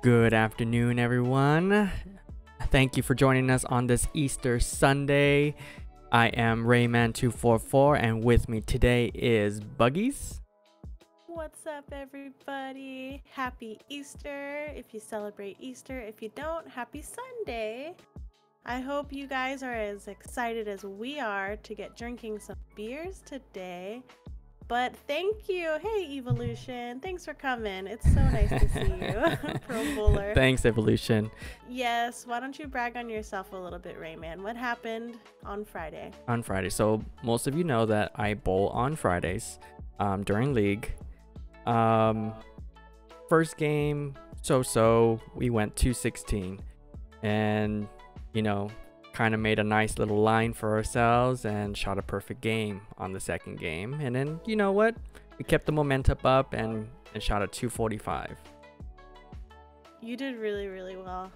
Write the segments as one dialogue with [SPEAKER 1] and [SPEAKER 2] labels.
[SPEAKER 1] Good afternoon, everyone. Thank you for joining us on this Easter Sunday. I am Rayman244, and with me today is Buggiez.
[SPEAKER 2] What's up, everybody? Happy Easter if you celebrate Easter. If you don't, happy Sunday. I hope you guys are as excited as we are to get drinking some beers today. But thank you. Hey, Evolution. Thanks for coming. It's so nice to see you, Pro Bowler.
[SPEAKER 1] Thanks, Evolution.
[SPEAKER 2] Yes. Why don't you brag on yourself a little bit, Rayman? What happened on Friday?
[SPEAKER 1] On Friday. So, most of you know that I bowl on Fridays um, during league. Um, first game, so so. We went 216. And, you know, kind of made a nice little line for ourselves and shot a perfect game on the second game. And then, you know what? We kept the momentum up and, and shot a 245.
[SPEAKER 2] You did really, really well.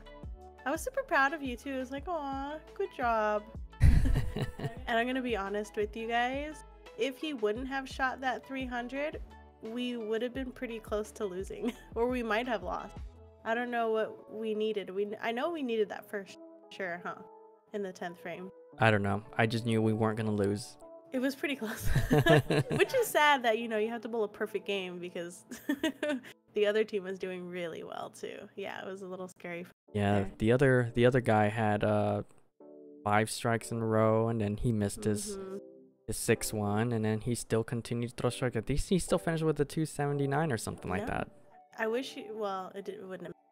[SPEAKER 2] I was super proud of you too. I was like, aw, good job. and I'm going to be honest with you guys. If he wouldn't have shot that 300, we would have been pretty close to losing, or we might have lost. I don't know what we needed. We I know we needed that first, sure, huh? In the 10th frame.
[SPEAKER 1] I don't know. I just knew we weren't going to lose.
[SPEAKER 2] It was pretty close. Which is sad that, you know, you have to bowl a perfect game because the other team was doing really well too. Yeah, it was a little scary.
[SPEAKER 1] Yeah, there. the other the other guy had uh five strikes in a row and then he missed his mm-hmm. his six one and then he still continued to throw strikes. At least he still finished with a 279 or something like that.
[SPEAKER 2] I wish he, well, it, did, it wouldn't have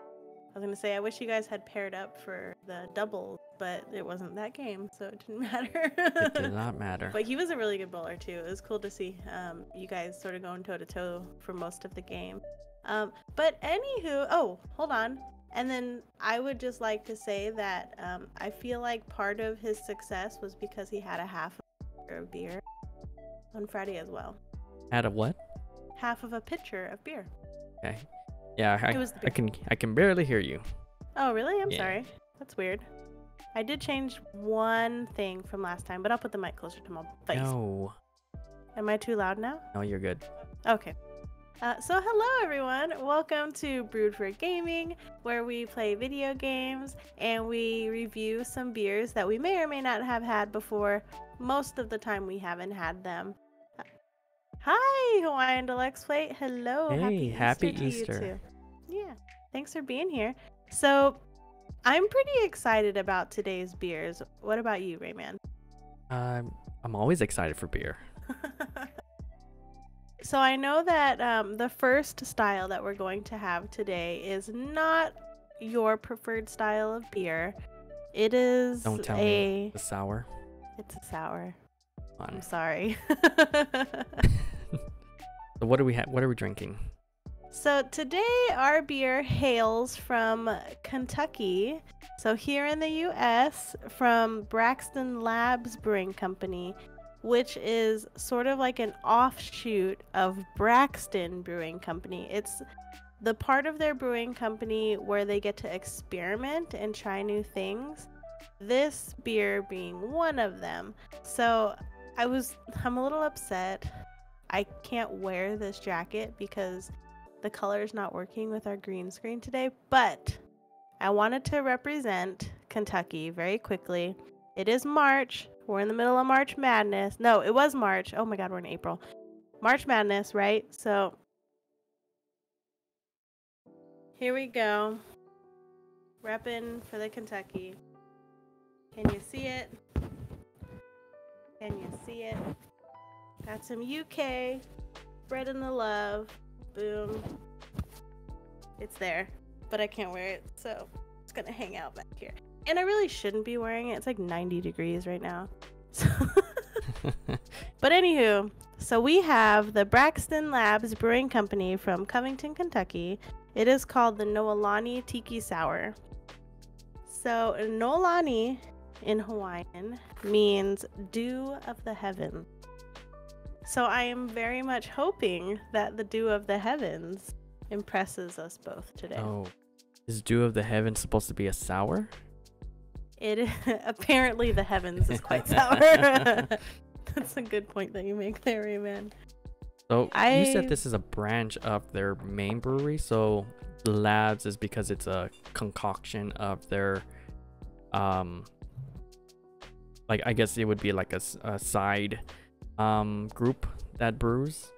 [SPEAKER 2] I was gonna say I wish you guys had paired up for the doubles, but it wasn't that game, so it didn't matter.
[SPEAKER 1] it did not matter.
[SPEAKER 2] But he was a really good bowler too. It was cool to see um, you guys sort of going toe to toe for most of the game. Um, but anywho, oh, hold on. And then I would just like to say that um, I feel like part of his success was because he had a half of beer on Friday as well.
[SPEAKER 1] Had a what?
[SPEAKER 2] Half of a pitcher of beer.
[SPEAKER 1] Okay. Yeah, I, I can I can barely hear you.
[SPEAKER 2] Oh, really? I'm yeah. sorry. That's weird. I did change one thing from last time, but I'll put the mic closer to my face.
[SPEAKER 1] No.
[SPEAKER 2] Am I too loud now?
[SPEAKER 1] No, you're good.
[SPEAKER 2] Okay. Uh, so hello everyone, welcome to Brewed for Gaming, where we play video games and we review some beers that we may or may not have had before. Most of the time we haven't had them. Hi, Hawaiian Deluxe Plate. Hello.
[SPEAKER 1] Hey, happy Easter. Happy Easter.
[SPEAKER 2] Yeah, thanks for being here. So, I'm pretty excited about today's beers. What about you, Rayman?
[SPEAKER 1] Um, I'm always excited for beer.
[SPEAKER 2] so I know that um, the first style that we're going to have today is not your preferred style of beer. It is
[SPEAKER 1] Don't tell
[SPEAKER 2] a
[SPEAKER 1] me the sour.
[SPEAKER 2] It's a sour. I'm sorry.
[SPEAKER 1] so what do we? What are we drinking?
[SPEAKER 2] So today our beer hails from Kentucky. So here in the US from Braxton Labs Brewing Company, which is sort of like an offshoot of Braxton Brewing Company. It's the part of their brewing company where they get to experiment and try new things. This beer being one of them. So I was I'm a little upset. I can't wear this jacket because the color is not working with our green screen today, but I wanted to represent Kentucky very quickly. It is March. We're in the middle of March Madness. No, it was March. Oh my god, we're in April. March Madness, right? So here we go. Repping for the Kentucky. Can you see it? Can you see it? Got some UK, bread spreading the love. Boom. It's there, but I can't wear it, so it's gonna hang out back here. And I really shouldn't be wearing it. It's like 90 degrees right now. So but anywho, so we have the Braxton Labs Brewing Company from Covington, Kentucky. It is called the Noelani Tiki Sour. So Noelani in Hawaiian means dew of the heavens. So I am very much hoping that the dew of the heavens impresses us both today.
[SPEAKER 1] Oh, is dew of the heavens supposed to be a sour?
[SPEAKER 2] It apparently the heavens is quite sour. That's a good point that you make there, man.
[SPEAKER 1] So I, you said this is a branch of their main brewery. So labs is because it's a concoction of their um like I guess it would be like a side um group that brews.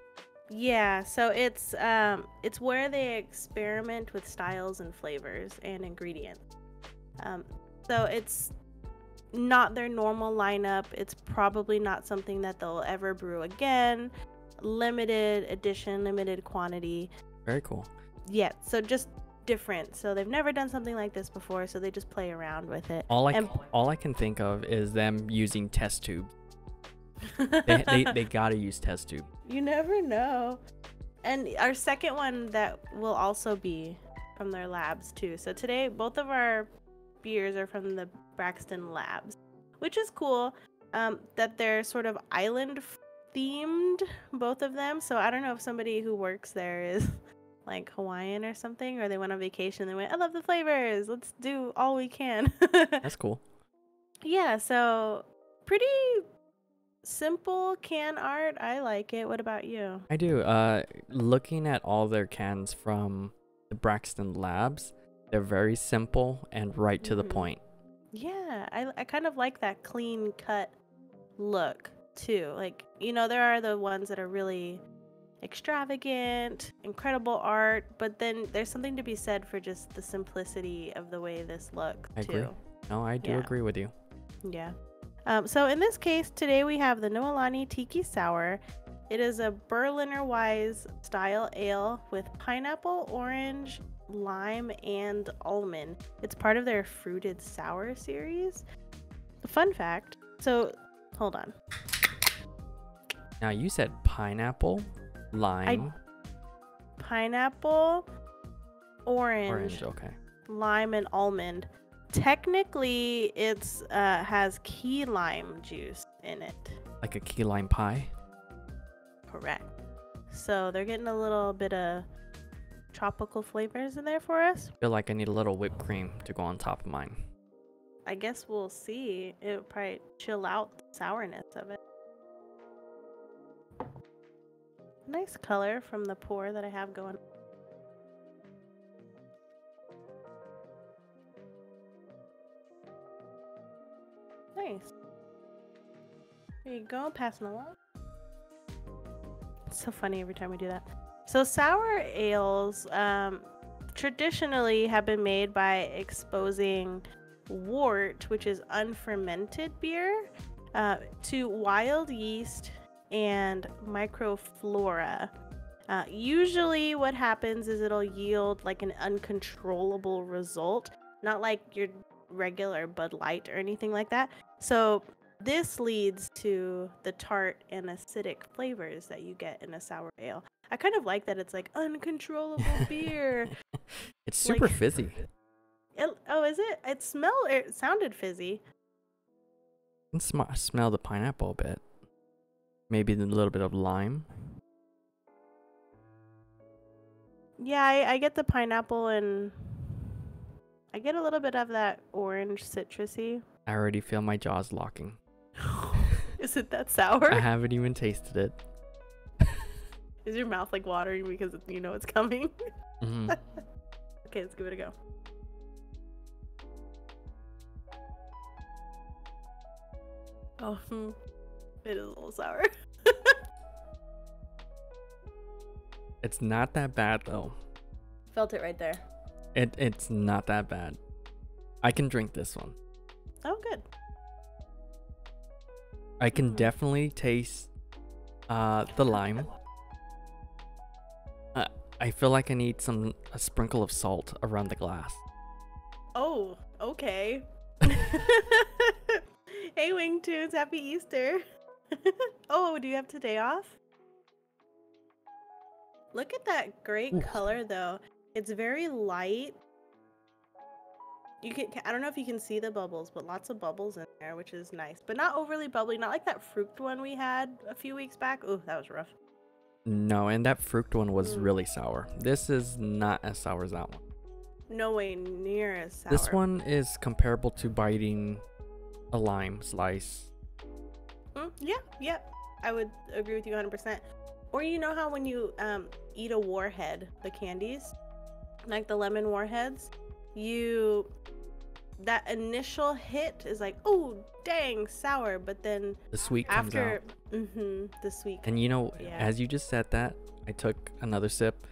[SPEAKER 2] Yeah, so it's um it's where they experiment with styles and flavors and ingredients. Um, so it's not their normal lineup. It's probably not something that they'll ever brew again. Limited edition, limited quantity.
[SPEAKER 1] Very cool.
[SPEAKER 2] Yeah, so just different. So they've never done something like this before, so they just play around with it.
[SPEAKER 1] All I
[SPEAKER 2] And-
[SPEAKER 1] all I can think of is them using test tubes. They, they they gotta use test tube.
[SPEAKER 2] You never know. And our second one that will also be from their labs too. So today both of our beers are from the Braxton Labs, which is cool. Um, that they're sort of island themed, both of them. So I don't know if somebody who works there is like Hawaiian or something, or they went on vacation. They went, I love the flavors. Let's do all we can.
[SPEAKER 1] That's cool.
[SPEAKER 2] yeah. So pretty simple can art. I like it. What about you?
[SPEAKER 1] I do. Uh, looking at all their cans from the Braxton Labs, they're very simple and right to the
[SPEAKER 2] Mhm.
[SPEAKER 1] point.
[SPEAKER 2] Yeah, I, I kind of like that clean cut look too. Like, you know, there are the ones that are really extravagant, incredible art, but then there's something to be said for just the simplicity of the way this looks
[SPEAKER 1] I
[SPEAKER 2] too.
[SPEAKER 1] agree. No, I do
[SPEAKER 2] Yeah.
[SPEAKER 1] agree with you.
[SPEAKER 2] Yeah. Um, so in this case, today we have the Noelani Tiki Sour. It is a Berliner Weiss style ale with pineapple, orange, lime, and almond. It's part of their fruited sour series. Fun fact. So, hold on.
[SPEAKER 1] Now you said pineapple, lime,
[SPEAKER 2] Pineapple, orange,
[SPEAKER 1] orange. Okay.
[SPEAKER 2] lime, and almond. Technically, it's uh, has key lime juice in it.
[SPEAKER 1] Like a key lime pie.
[SPEAKER 2] Correct. So they're getting a little bit of tropical flavors in there for us.
[SPEAKER 1] I Feel like I need a little whipped cream to go on top of mine.
[SPEAKER 2] I guess we'll see. It'll probably chill out the sourness of it. Nice color from the pour that I have going. Nice. There you go, passing along. It's so funny every time we do that. So sour ales um, traditionally have been made by exposing wort, which is unfermented beer, uh, to wild yeast and microflora. Uh, usually, what happens is it'll yield like an uncontrollable result, not like your regular Bud Light or anything like that. So, this leads to the tart and acidic flavors that you get in a sour ale. I kind of like that it's like uncontrollable beer.
[SPEAKER 1] It's super
[SPEAKER 2] Like-
[SPEAKER 1] fizzy.
[SPEAKER 2] It, oh, is it? It smelled. It sounded fizzy.
[SPEAKER 1] I can sm- smell the pineapple a bit. Maybe a little bit of lime.
[SPEAKER 2] Yeah, I, I get the pineapple and I get a little bit of that orange citrusy.
[SPEAKER 1] I already feel my jaws locking.
[SPEAKER 2] Is it that sour?
[SPEAKER 1] I haven't even tasted it.
[SPEAKER 2] Is your mouth like watering because you know it's coming?
[SPEAKER 1] hmm
[SPEAKER 2] okay, let's give it a go. Oh, hmm. it is a little sour.
[SPEAKER 1] It's not that bad though.
[SPEAKER 2] Felt it right there.
[SPEAKER 1] It it's not that bad. I can drink this one.
[SPEAKER 2] Oh, good.
[SPEAKER 1] I can
[SPEAKER 2] Mm.
[SPEAKER 1] definitely taste uh the lime. Uh, I feel like I need some a sprinkle of salt around the glass.
[SPEAKER 2] Oh, okay. hey, Wingtunes, happy Easter. oh, do you have today off? Look at that great
[SPEAKER 1] Ooh.
[SPEAKER 2] color, though. It's very light. You can I don't know if you can see the bubbles, but lots of bubbles in there, which is nice. But not overly bubbly, not like that fruit one we had a few weeks back. Ooh, that was rough.
[SPEAKER 1] No, and that fruit one was
[SPEAKER 2] Mm.
[SPEAKER 1] really sour. This is not as sour as that one.
[SPEAKER 2] No way near as sour.
[SPEAKER 1] This one is comparable to biting a lime slice.
[SPEAKER 2] Mm, yeah, yeah. I would agree with you 100%. Or you know how when you um, eat a warhead, the candies, like the lemon warheads, you that initial hit is like, oh dang, sour, but then
[SPEAKER 1] The sweet comes
[SPEAKER 2] after
[SPEAKER 1] out.
[SPEAKER 2] mm-hmm, the sweet
[SPEAKER 1] And you know,
[SPEAKER 2] Yeah.
[SPEAKER 1] as you just said that, I took another sip.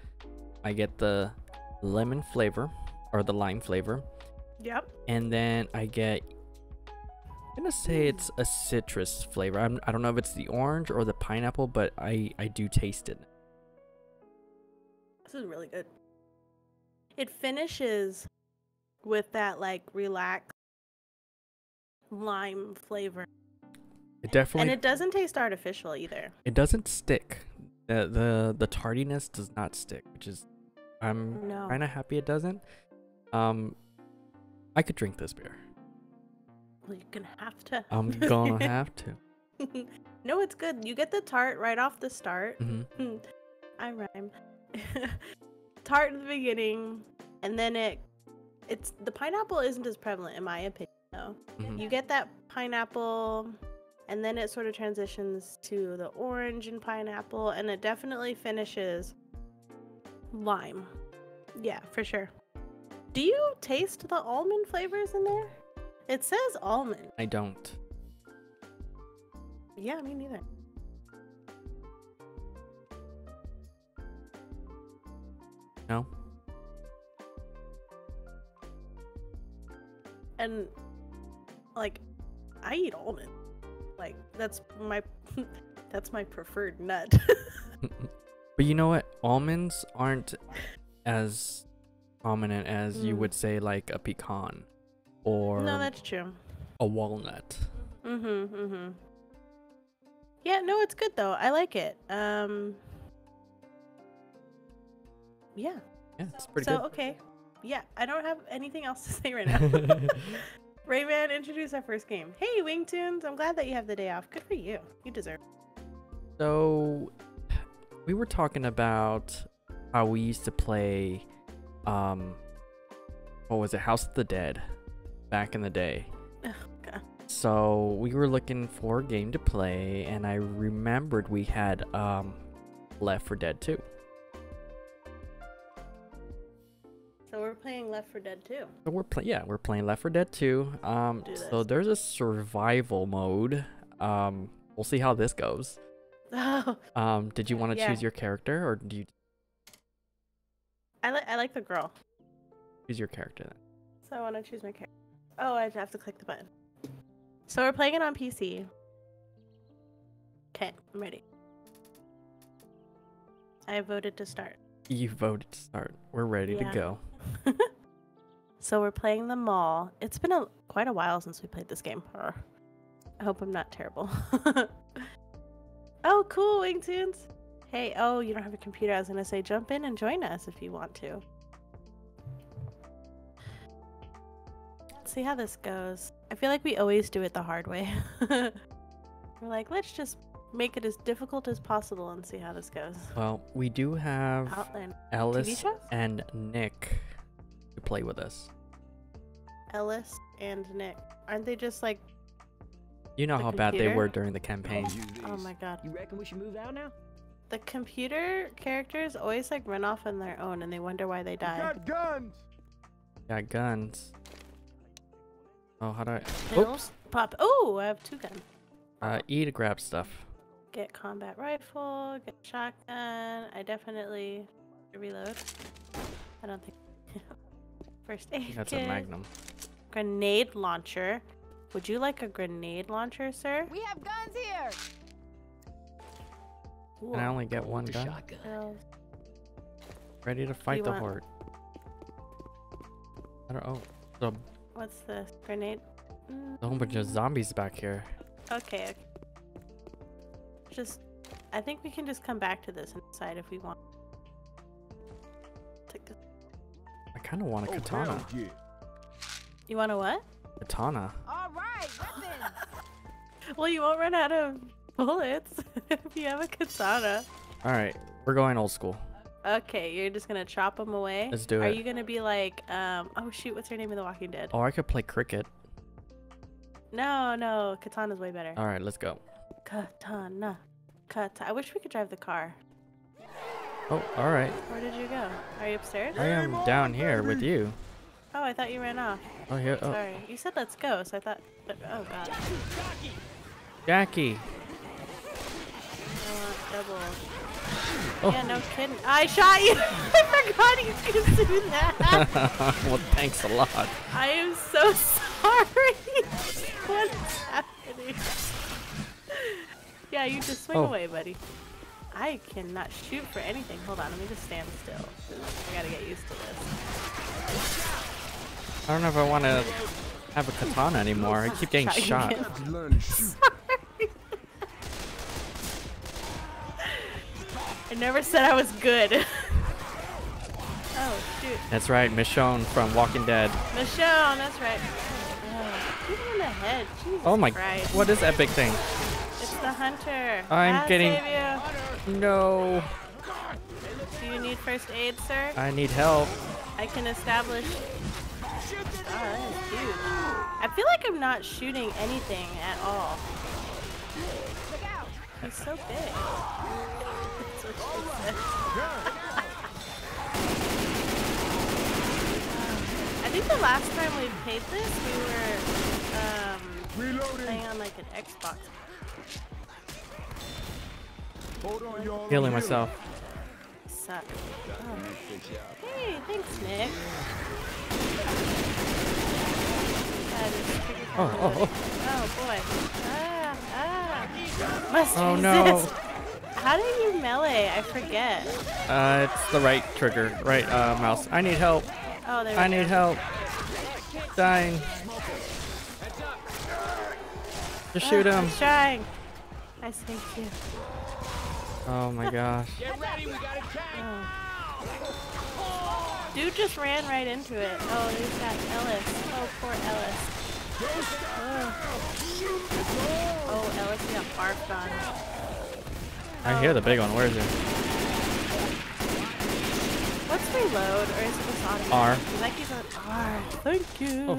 [SPEAKER 1] I get the lemon flavor or the lime flavor,
[SPEAKER 2] Yep.
[SPEAKER 1] and then I get. I'm gonna say it's a citrus flavor. I'm, I don't know if it's the orange or the pineapple, but I I do taste it.
[SPEAKER 2] This is really good. It finishes with that like relaxed lime flavor.
[SPEAKER 1] It definitely
[SPEAKER 2] And it doesn't taste artificial either.
[SPEAKER 1] it doesn't stick. The the the tardiness does not stick, which is I'm
[SPEAKER 2] No.
[SPEAKER 1] kind of happy it doesn't. Um, I could drink this beer.
[SPEAKER 2] Well, you're gonna have to.
[SPEAKER 1] I'm gonna have to.
[SPEAKER 2] no, it's good. You get the tart right off the start.
[SPEAKER 1] hmm
[SPEAKER 2] I rhyme. Tart at the beginning, and then it it's the pineapple isn't as prevalent in my opinion though.
[SPEAKER 1] hmm
[SPEAKER 2] You get that pineapple and then it sort of transitions to the orange and pineapple and it definitely finishes lime. Yeah, for sure. Do you taste the almond flavors in there? It says almond.
[SPEAKER 1] I don't.
[SPEAKER 2] Yeah, me neither.
[SPEAKER 1] No.
[SPEAKER 2] And like I eat almond. Like that's my that's my preferred nut.
[SPEAKER 1] but you know what? Almonds aren't as prominent as you
[SPEAKER 2] Mm.
[SPEAKER 1] would say like a pecan or
[SPEAKER 2] no, that's true.
[SPEAKER 1] a walnut.
[SPEAKER 2] Mm-hmm. Mm-hmm. Yeah, no, it's good though. I like it. Um Yeah.
[SPEAKER 1] Yeah, it's pretty
[SPEAKER 2] so okay. Yeah, I don't have anything else to say right now. Rayman, introduce our first game. Hey, Wingtunes, I'm glad that you have the day off. Good for you. You deserve. it.
[SPEAKER 1] so we were talking about how we used to play um what was it? House of the Dead back in the day.
[SPEAKER 2] Oh, God.
[SPEAKER 1] So we were looking for a game to play, and I remembered we had um, Left 4 Dead 2.
[SPEAKER 2] Playing Left 4 Dead 2.
[SPEAKER 1] We're playing, yeah, we're playing Left 4 Dead 2. Um, so there's a survival mode. Um, we'll see how this goes.
[SPEAKER 2] Oh,
[SPEAKER 1] Um, did you want to
[SPEAKER 2] Yeah.
[SPEAKER 1] choose your character, or do you
[SPEAKER 2] I like I like the girl.
[SPEAKER 1] choose your character then?
[SPEAKER 2] So I want to choose my character. Oh, I have to click the button. So we're playing it on PC. Okay, I'm ready. I voted to start.
[SPEAKER 1] You voted to start. We're ready
[SPEAKER 2] Yeah.
[SPEAKER 1] to go.
[SPEAKER 2] so we're playing the mall. It's been a quite a while since we played this game. I hope I'm not terrible. oh, cool, Wingtunes. Hey, oh, you don't have a computer. I was gonna say jump in and join us if you want to. Let's see how this goes. I feel like we always do it the hard way. we're like, let's just make it as difficult as possible and see how this goes.
[SPEAKER 1] Well, we do have
[SPEAKER 2] Outland.
[SPEAKER 1] Ellis and Nick to play with us.
[SPEAKER 2] Ellis and Nick. Aren't they just like,
[SPEAKER 1] You know
[SPEAKER 2] The
[SPEAKER 1] how bad they were during the campaign.
[SPEAKER 2] oh my god.
[SPEAKER 3] You reckon we should move out now?
[SPEAKER 2] The computer characters always like run off on their own and they wonder why they died.
[SPEAKER 4] guns.
[SPEAKER 1] Got guns. Oh, how do I?
[SPEAKER 2] They
[SPEAKER 1] Oops.
[SPEAKER 2] Pop. Oh, I have two guns.
[SPEAKER 1] Uh, E to grab stuff.
[SPEAKER 2] Get combat rifle, get shotgun. I definitely reload. I don't think. First aid
[SPEAKER 1] that's
[SPEAKER 2] kit.
[SPEAKER 1] a Magnum.
[SPEAKER 2] Grenade launcher. Would you like a grenade launcher, sir?
[SPEAKER 5] We have guns here.
[SPEAKER 2] Ooh,
[SPEAKER 1] And I only get one gun.
[SPEAKER 3] shotgun.
[SPEAKER 1] Ready to fight the
[SPEAKER 2] want?
[SPEAKER 1] horde. I don't. Oh, there's
[SPEAKER 2] What's this? Grenade?
[SPEAKER 1] a whole bunch of
[SPEAKER 2] Mm,
[SPEAKER 1] zombies back here.
[SPEAKER 2] Okay, okay. Just, I think we can just come back to this and decide if we want.
[SPEAKER 1] Kind of want a
[SPEAKER 4] Oh,
[SPEAKER 1] katana.
[SPEAKER 4] hell yeah.
[SPEAKER 2] You want a what?
[SPEAKER 1] Katana.
[SPEAKER 5] All right, weapons.
[SPEAKER 2] Well, you won't run out of bullets if you have a katana.
[SPEAKER 1] All right, we're going old school.
[SPEAKER 2] Okay, you're just gonna chop them away.
[SPEAKER 1] Let's do it.
[SPEAKER 2] Are you gonna be like, um, oh shoot, what's her name in The Walking Dead?
[SPEAKER 1] Oh, I could play cricket.
[SPEAKER 2] No, no, katana's way better.
[SPEAKER 1] All right, let's go.
[SPEAKER 2] Katana, katana. I wish we could drive the car.
[SPEAKER 1] Oh, all right.
[SPEAKER 2] Where did you go? Are you upstairs?
[SPEAKER 1] I am down here with you.
[SPEAKER 2] Oh, I thought you ran off.
[SPEAKER 1] Oh, here. Oh,
[SPEAKER 2] Sorry. You said let's go, so I thought. But, oh god.
[SPEAKER 1] Jackie.
[SPEAKER 2] I want double.
[SPEAKER 1] Oh.
[SPEAKER 2] Yeah, no kidding. I shot you. I forgot you could do that.
[SPEAKER 1] well, thanks a lot.
[SPEAKER 2] I am so sorry. What's happening? Yeah, you just swing
[SPEAKER 1] Oh.
[SPEAKER 2] away, buddy. I cannot shoot for anything. Hold on, let me just stand still. I gotta get used to this.
[SPEAKER 1] I don't know if I want to have a katana anymore. I keep getting shot.
[SPEAKER 2] again.
[SPEAKER 3] You learn to shoot.
[SPEAKER 2] I never said I was good. oh shoot,
[SPEAKER 1] That's right, Michonne from Walking Dead.
[SPEAKER 2] Michonne, that's right. Oh, shoot in the head. Jesus
[SPEAKER 1] Oh my,
[SPEAKER 2] Christ.
[SPEAKER 1] what is that big thing?
[SPEAKER 2] It's the hunter.
[SPEAKER 1] I'm
[SPEAKER 2] I'll
[SPEAKER 1] getting-
[SPEAKER 2] save you.
[SPEAKER 1] No,
[SPEAKER 2] Do you need first aid, sir?
[SPEAKER 1] I need help.
[SPEAKER 2] I can establish. Oh, that is huge. I feel like I'm not shooting anything at all. He's so big. That's what she said. I think the last time we played this, we were um,
[SPEAKER 3] Reloading.
[SPEAKER 2] playing on like an Xbox.
[SPEAKER 1] Healing myself.
[SPEAKER 2] Suck. Oh. Hey, thanks, Nick. Trigger
[SPEAKER 1] Oh, oh.
[SPEAKER 2] Oh boy. Ah, ah. Must
[SPEAKER 1] Oh,
[SPEAKER 2] resist.
[SPEAKER 1] no.
[SPEAKER 2] How do you melee? I forget.
[SPEAKER 1] Uh, it's the right trigger, right uh, mouse. I need help.
[SPEAKER 2] Oh, there we
[SPEAKER 1] I
[SPEAKER 2] go.
[SPEAKER 1] need help. Dying. Just shoot
[SPEAKER 2] Ah,
[SPEAKER 1] him.
[SPEAKER 2] I'm trying. I saved you.
[SPEAKER 1] Oh my gosh.
[SPEAKER 2] Oh. Dude just ran right into it. Oh, there's got Ellis. Oh, poor Ellis. Oh, oh Ellis got barfed on.
[SPEAKER 1] I hear the big one. Where is it?
[SPEAKER 2] What's reload, or is it just automatic?
[SPEAKER 1] R.
[SPEAKER 2] Like he's on R. Thank you.
[SPEAKER 1] Oh.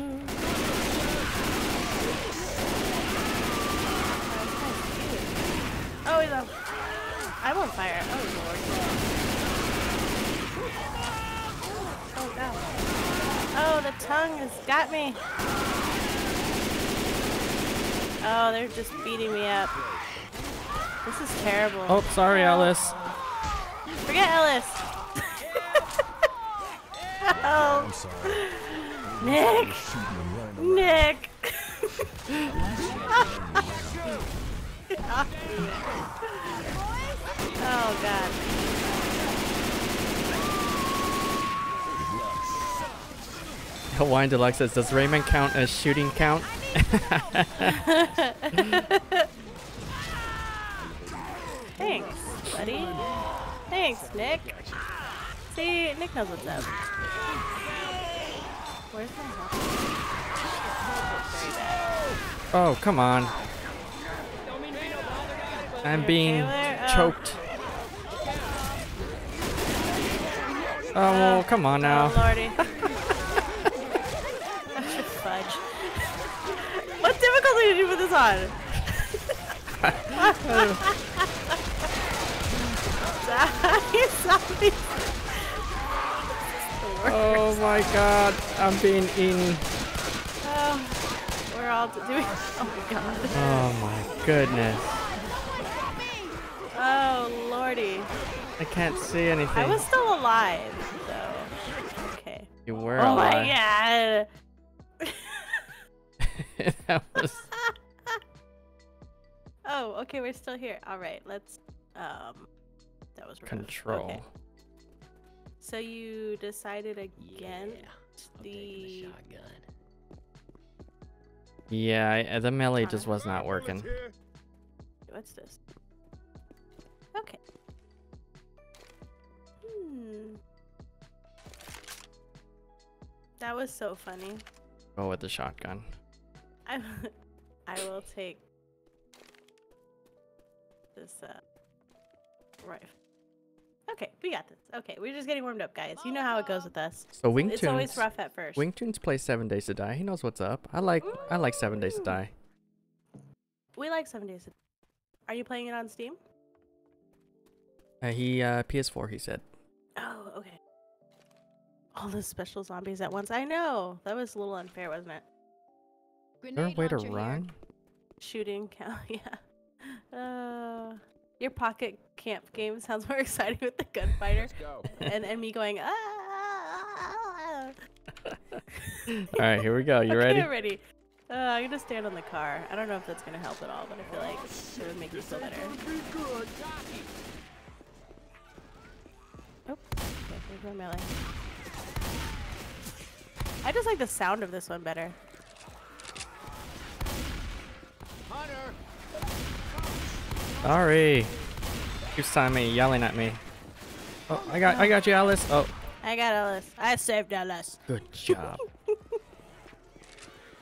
[SPEAKER 2] Oh, he's on. I'm on fire. Oh lord. Oh god. Oh, the tongue has got me. Oh, they're just beating me up. This is terrible.
[SPEAKER 1] Oh, sorry, Ellis.
[SPEAKER 2] Forget Ellis. oh,
[SPEAKER 3] I'm sorry.
[SPEAKER 2] Nick.
[SPEAKER 3] Shooting and running around.
[SPEAKER 2] Nick. oh god.
[SPEAKER 1] Hawaiian Deluxe says, does Rayman count as shooting count?
[SPEAKER 2] Thanks, buddy. Thanks, Nick. See, Nick knows what's up. Where's my help?
[SPEAKER 1] Oh, come on. I'm being. Choked. Oh, well, uh, come on
[SPEAKER 2] Oh,
[SPEAKER 1] now.
[SPEAKER 2] lordy. Fudge. what difficulty did you put this on? Die, zombie.
[SPEAKER 1] Oh my god, I'm being eaten.
[SPEAKER 2] Oh, we're all doing. Oh my god.
[SPEAKER 1] Oh my goodness.
[SPEAKER 2] Oh lordy.
[SPEAKER 1] I can't see anything.
[SPEAKER 2] I was still alive, so okay.
[SPEAKER 1] You were
[SPEAKER 2] oh
[SPEAKER 1] alive.
[SPEAKER 2] my god.
[SPEAKER 1] that was.
[SPEAKER 2] Oh, okay, we're still here. All right, let's. Um, that was rough.
[SPEAKER 1] Control.
[SPEAKER 2] Okay. So you decided against the.
[SPEAKER 1] Yeah, I, the melee just was not working.
[SPEAKER 2] What's this? Hmm. That was so funny.
[SPEAKER 1] Oh, with the shotgun.
[SPEAKER 2] I, I will take this uh, rifle. Okay, we got this. Okay, we're just getting warmed up, guys. You know how it goes with us.
[SPEAKER 1] So
[SPEAKER 2] It's always rough at first.
[SPEAKER 1] Wingtunes plays Seven Days to Die. He knows what's up. I like I like Seven Days to Die.
[SPEAKER 2] We like Seven Days. Are you playing it on Steam?
[SPEAKER 1] Uh, he uh, PS4. He said.
[SPEAKER 2] Oh, okay. All the special zombies at once. I know. That was a little unfair, wasn't it?
[SPEAKER 1] Is there a way to
[SPEAKER 5] launcher here.
[SPEAKER 1] run?
[SPEAKER 2] Shooting count. Yeah. Uh, your pocket camp game sounds more exciting with the gunfighter,
[SPEAKER 3] Let's go.
[SPEAKER 2] and and me going ah. ah, ah, ah."
[SPEAKER 1] All right, here we go. You
[SPEAKER 2] Okay,
[SPEAKER 1] ready?
[SPEAKER 2] I'm ready. Uh, I'm gonna stand on the car. I don't know if that's gonna help at all, but I feel like it would make me feel better. Oh, okay, melee. I just like the sound of this one better.
[SPEAKER 3] Hunter.
[SPEAKER 1] Sorry. Keeps time me yelling at me. Oh, I got, I got you, Ellis. Oh,
[SPEAKER 2] I got Ellis. I saved Ellis.
[SPEAKER 1] good job.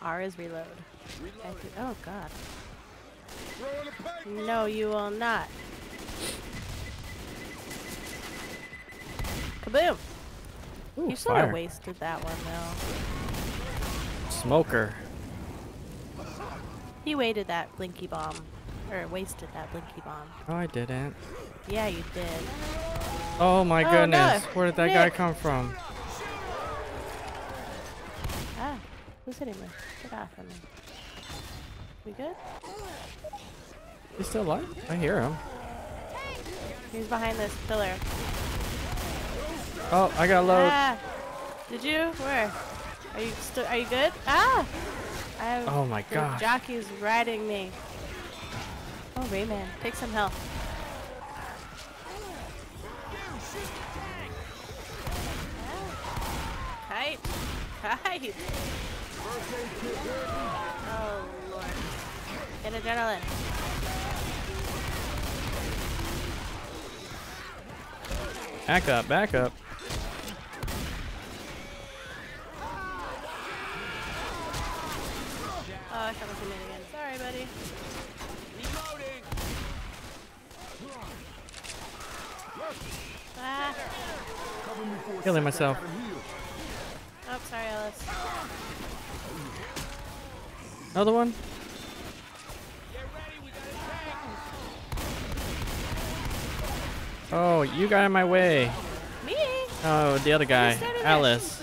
[SPEAKER 2] R is reload.
[SPEAKER 3] Reload.
[SPEAKER 2] oh god.
[SPEAKER 3] Throw in the paper.
[SPEAKER 2] No, you will not. Kaboom!
[SPEAKER 1] Ooh,
[SPEAKER 2] you sort of wasted that one though.
[SPEAKER 1] Smoker.
[SPEAKER 2] He waited that blinky bomb. Or wasted that blinky bomb.
[SPEAKER 1] Oh, I didn't.
[SPEAKER 2] Yeah, you did.
[SPEAKER 1] Oh my
[SPEAKER 2] Oh,
[SPEAKER 1] goodness.
[SPEAKER 2] no.
[SPEAKER 1] Where did that guy come from?
[SPEAKER 2] Ah, who's hitting me? Get off of me. We good?
[SPEAKER 1] He's still alive? I hear him.
[SPEAKER 2] He's behind this pillar.
[SPEAKER 1] Oh, I got load.
[SPEAKER 2] Ah! Did you? Where? Are you still? Are you good? Ah! I have
[SPEAKER 1] Oh my god!
[SPEAKER 2] jockey's riding me. Oh, Rayman, take some health. Kite, kite. Oh lord. Get adrenaline.
[SPEAKER 1] Back up, back up.
[SPEAKER 2] Oh, I shot my teammate again. Sorry, buddy.
[SPEAKER 3] Reloading.
[SPEAKER 2] Ah.
[SPEAKER 3] Cover me for a
[SPEAKER 1] Killing myself.
[SPEAKER 2] Oh, sorry, Ellis.
[SPEAKER 1] Another one? Oh, you got in my way.
[SPEAKER 2] Me?
[SPEAKER 1] Oh, the other guy,
[SPEAKER 2] started it?
[SPEAKER 1] Ellis.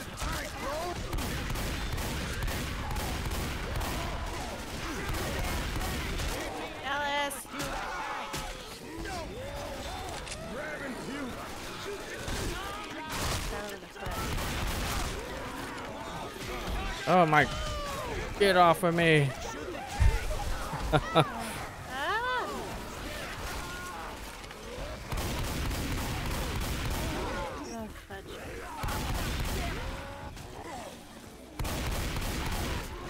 [SPEAKER 2] Ellis. Down in the foot.
[SPEAKER 1] Oh my. Get off of me.
[SPEAKER 2] Ah! Oh, fudge.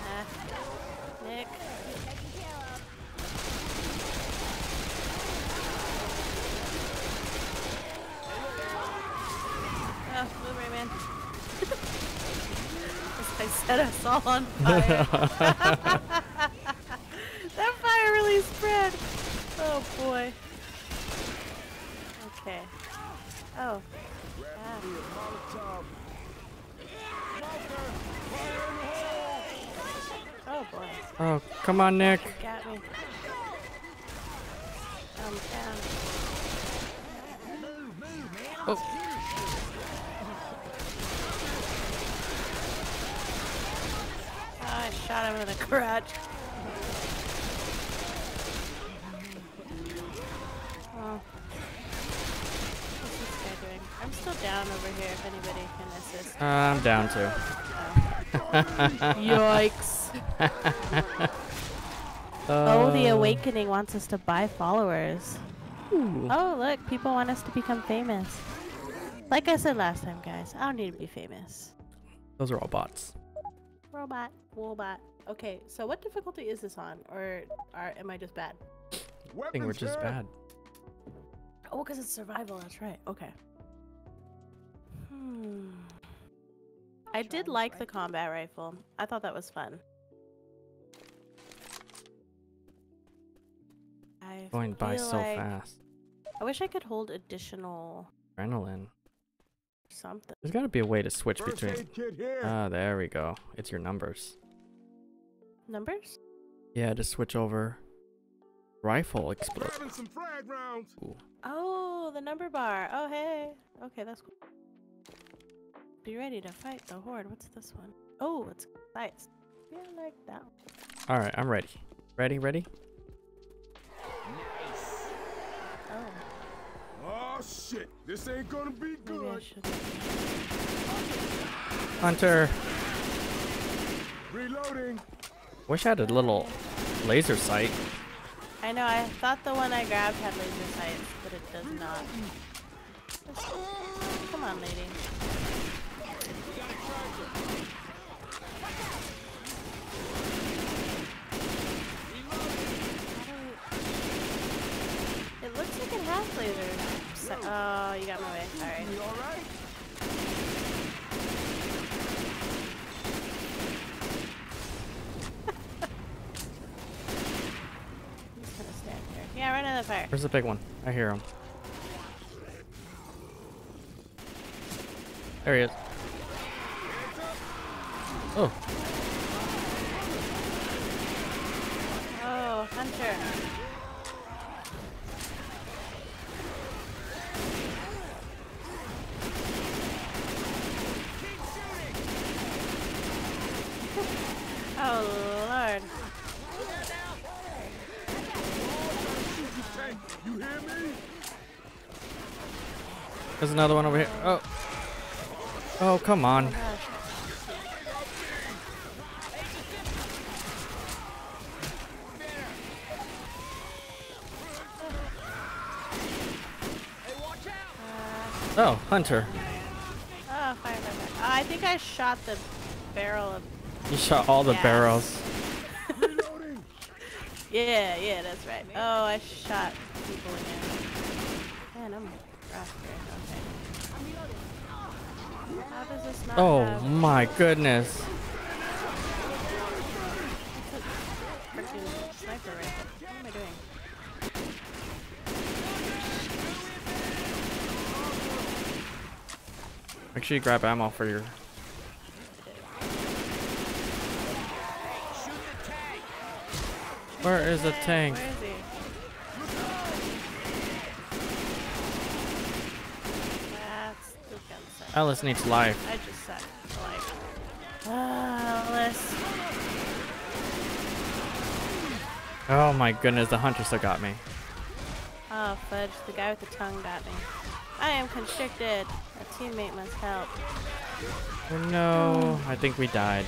[SPEAKER 2] Ah. Nick. Oh, move, Rayman. As I set us all on fire. that fire really spread. Oh boy. Okay. Oh. Ah. Oh boy.
[SPEAKER 1] Oh, come on, Nick.
[SPEAKER 2] Got me. Down.
[SPEAKER 1] Oh,
[SPEAKER 2] Oh, I shot him in the crotch. Oh. What's this guy doing? I'm still down over here if anybody can assist.
[SPEAKER 1] I'm down too.
[SPEAKER 2] Yikes. Oh, the
[SPEAKER 1] Uh,
[SPEAKER 2] Awakening wants us to buy followers.
[SPEAKER 1] ooh.
[SPEAKER 2] Oh, look, people want us to become famous. Like I said last time, guys, I don't need to be famous.
[SPEAKER 1] Those are all bots.
[SPEAKER 2] Robot, robot. Okay, so what difficulty is this on, or are, am I just bad?
[SPEAKER 1] I think we're just
[SPEAKER 3] here.
[SPEAKER 1] bad.
[SPEAKER 2] Oh, because it's survival. That's right. Okay. Hmm. I did like the combat rifle. I thought that was fun. I
[SPEAKER 1] Going by
[SPEAKER 2] feel
[SPEAKER 1] so fast.
[SPEAKER 2] I wish I could hold additional
[SPEAKER 1] Adrenaline.
[SPEAKER 2] Something.
[SPEAKER 1] There's got to be a way to switch
[SPEAKER 3] First
[SPEAKER 1] between.
[SPEAKER 3] aid kit here.
[SPEAKER 1] Ah, there we go. It's your numbers.
[SPEAKER 2] Numbers?
[SPEAKER 1] Yeah, just switch over. Rifle explode.
[SPEAKER 3] Some frag rounds.
[SPEAKER 2] Oh, the number bar. Oh, hey. Okay, that's cool. Be ready to fight the horde. What's this one? Oh, it's sights. Yeah, I like that one.
[SPEAKER 1] All right, I'm ready. Ready, ready?
[SPEAKER 2] Oh
[SPEAKER 3] shit, this ain't gonna be good.
[SPEAKER 1] Hunter.
[SPEAKER 3] Reloading.
[SPEAKER 1] Wish I had a little laser sight.
[SPEAKER 2] I know, I thought the one I grabbed had laser sights, but it does not. Come on, lady. It looks like it has lasers. So- oh, you got my way. Sorry.
[SPEAKER 3] You alright?
[SPEAKER 2] I'm just gonna stand here. Yeah, right into the fire.
[SPEAKER 1] Where's the big one? I hear him. There he is. Oh,
[SPEAKER 2] Oh, Hunter. Oh, Lord.
[SPEAKER 3] You hear me?
[SPEAKER 1] there's another one over here. Oh. Oh, come on. Oh, Hunter.
[SPEAKER 2] oh. Oh, I think I shot the barrel of.
[SPEAKER 1] You shot all the
[SPEAKER 2] Yes.
[SPEAKER 1] barrels.
[SPEAKER 2] Yeah, yeah, that's right. Oh, I shot people again. Man, I'm rough. Okay. How does this not
[SPEAKER 1] Oh
[SPEAKER 2] have
[SPEAKER 1] my goodness.
[SPEAKER 2] sniper rifle? What am I doing?
[SPEAKER 1] Make sure you grab ammo for your. Where is the tank?
[SPEAKER 2] Where is he? That's the gun set.
[SPEAKER 1] Ellis needs life.
[SPEAKER 2] I just said like, ah, Ellis.
[SPEAKER 1] Oh my goodness, the hunter still got me.
[SPEAKER 2] Oh fudge! The guy with the tongue got me. I am constricted. A teammate must help.
[SPEAKER 1] Oh no, I think we died.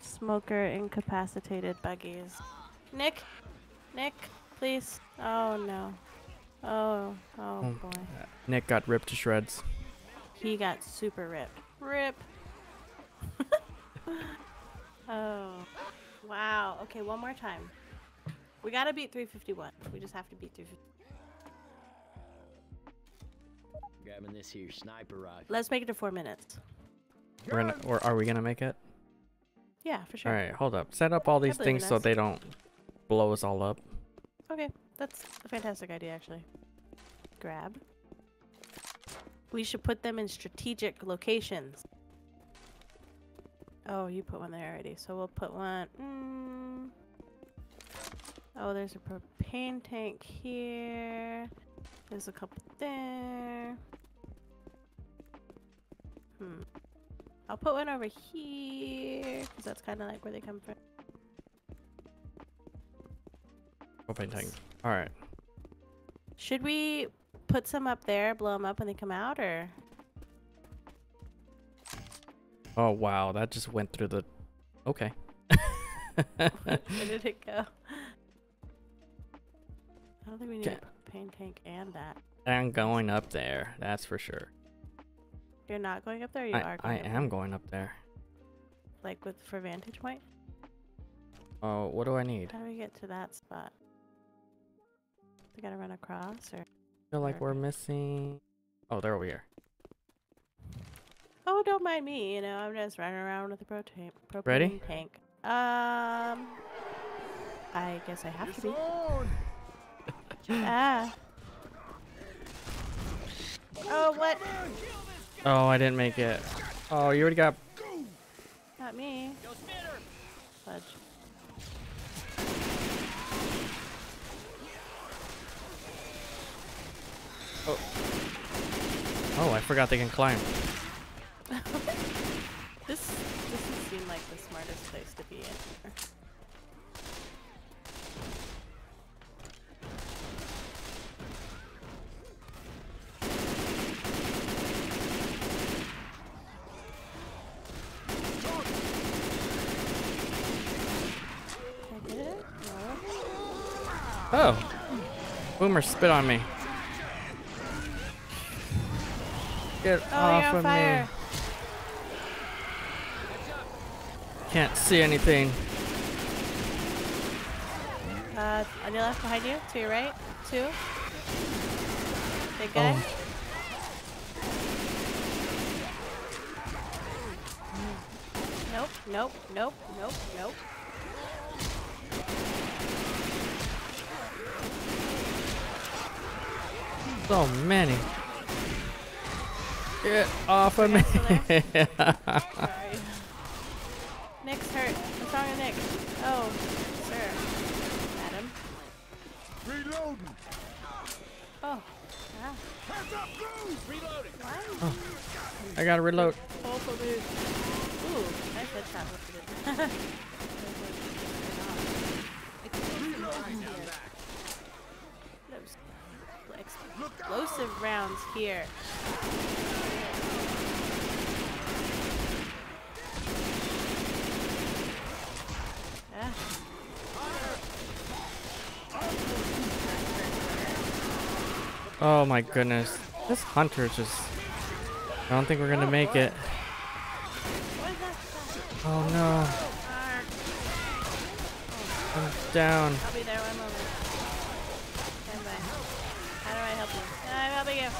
[SPEAKER 2] Smoker incapacitated Buggiez. Nick, Nick, please. Oh no. Oh, oh
[SPEAKER 1] Mm.
[SPEAKER 2] boy.
[SPEAKER 1] Nick got ripped to shreds.
[SPEAKER 2] He got super ripped. Rip. oh. Wow. Okay, one more time. We gotta beat 351. We just have to beat 350.
[SPEAKER 4] Grabbing this here sniper rifle.
[SPEAKER 2] Let's make it to four minutes.
[SPEAKER 1] We're gonna, or are we gonna make it?
[SPEAKER 2] Yeah, for sure.
[SPEAKER 1] All right, hold up. Set up all these things so they don't blow us all up.
[SPEAKER 2] Okay, that's a fantastic idea, actually. Grab. We should put them in strategic locations. Oh, you put one there already, so we'll put one. Mm. Oh, there's a propane tank here. There's a couple there. Hmm. I'll put one over here, because that's kind of like where they come from.
[SPEAKER 1] Propane tank. All right.
[SPEAKER 2] Should we put some up there, blow them up when they come out, or?
[SPEAKER 1] Oh wow, that just went through the. Okay.
[SPEAKER 2] Where did it go? I don't think we need
[SPEAKER 1] Okay.
[SPEAKER 2] a propane tank and that.
[SPEAKER 1] I'm going up there. That's for sure.
[SPEAKER 2] You're not going up there. Or you
[SPEAKER 1] I,
[SPEAKER 2] are.
[SPEAKER 1] I
[SPEAKER 2] Going up
[SPEAKER 1] am going up there.
[SPEAKER 2] Like with for vantage point.
[SPEAKER 1] Oh, what do I need?
[SPEAKER 2] How do we get to that spot? We gotta run across, or?
[SPEAKER 1] feel like we're missing. Oh, they're over here.
[SPEAKER 2] Oh, don't mind me. You know, I'm just running around with a propane propane
[SPEAKER 1] Ready?
[SPEAKER 2] tank. Um. I guess I have
[SPEAKER 3] It's
[SPEAKER 2] to be. Ah. Oh, what?
[SPEAKER 1] Oh, I didn't make it. Oh, you already got.
[SPEAKER 2] Not me. Fudge.
[SPEAKER 1] Oh. oh, I forgot they can climb.
[SPEAKER 2] This doesn't seem like the smartest place to be in. It?
[SPEAKER 1] Oh. Boomer spit on me. Get
[SPEAKER 2] Oh,
[SPEAKER 1] off of
[SPEAKER 2] fire.
[SPEAKER 1] me. Can't see anything.
[SPEAKER 2] Uh, on your left behind you, to your right, two. Big guy.
[SPEAKER 1] Oh.
[SPEAKER 2] Nope, nope, nope, nope, nope.
[SPEAKER 1] So many. Get off of me.
[SPEAKER 2] Sorry. Nick's hurt. What's wrong with Nick? Oh, sir. Madam.
[SPEAKER 3] Reloading.
[SPEAKER 2] Oh.
[SPEAKER 3] Heads up, Cruz.
[SPEAKER 2] Why? Oh.
[SPEAKER 1] I gotta reload.
[SPEAKER 2] Awful dude. Ooh, nice headshot. What you did. Explos- Explosive rounds here.
[SPEAKER 1] Oh my goodness. This hunter is just. I don't think we're gonna make it. Oh no. I'm down.
[SPEAKER 2] I'll be there one moment. Stand by. How do I help you? I'm helping you.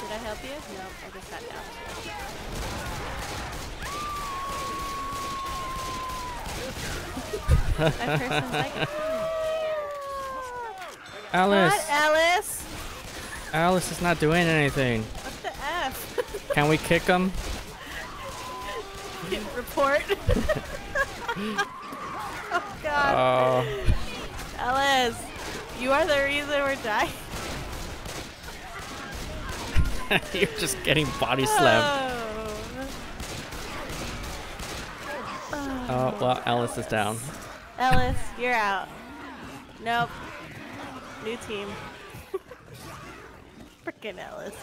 [SPEAKER 2] Did I help you? No, I just sat down. Like,
[SPEAKER 1] Ellis.
[SPEAKER 2] what, Ellis?
[SPEAKER 1] Ellis is not doing anything.
[SPEAKER 2] What the F?
[SPEAKER 1] Can we kick him?
[SPEAKER 2] Report. oh, God.
[SPEAKER 1] Oh.
[SPEAKER 2] Ellis, you are the reason we're dying.
[SPEAKER 1] You're just getting body slammed.
[SPEAKER 2] Oh.
[SPEAKER 1] Oh, well, Ellis is down.
[SPEAKER 2] Ellis, you're out. Nope. New team. Frickin' Ellis.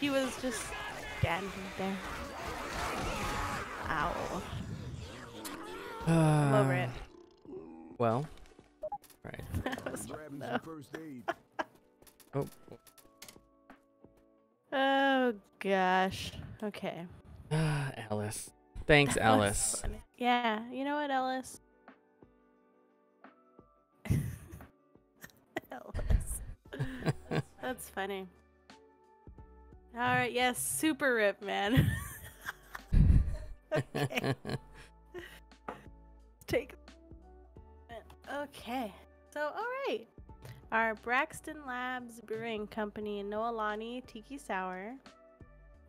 [SPEAKER 2] He was just standing there. Ow. I'm over it.
[SPEAKER 1] Well. Right.
[SPEAKER 2] That was fun,
[SPEAKER 3] Grabbing
[SPEAKER 2] though.
[SPEAKER 3] some first aid.
[SPEAKER 1] Oh.
[SPEAKER 2] Oh gosh. Okay.
[SPEAKER 1] Ellis. Thanks,
[SPEAKER 2] That
[SPEAKER 1] Ellis.
[SPEAKER 2] funny. Yeah, you know what, Ellis? Ellis. That's, that's funny. All right, yes, super rip, man. okay. Take. Okay. So, all right. Our Braxton Labs Brewing Company in Noelani Tiki Sour.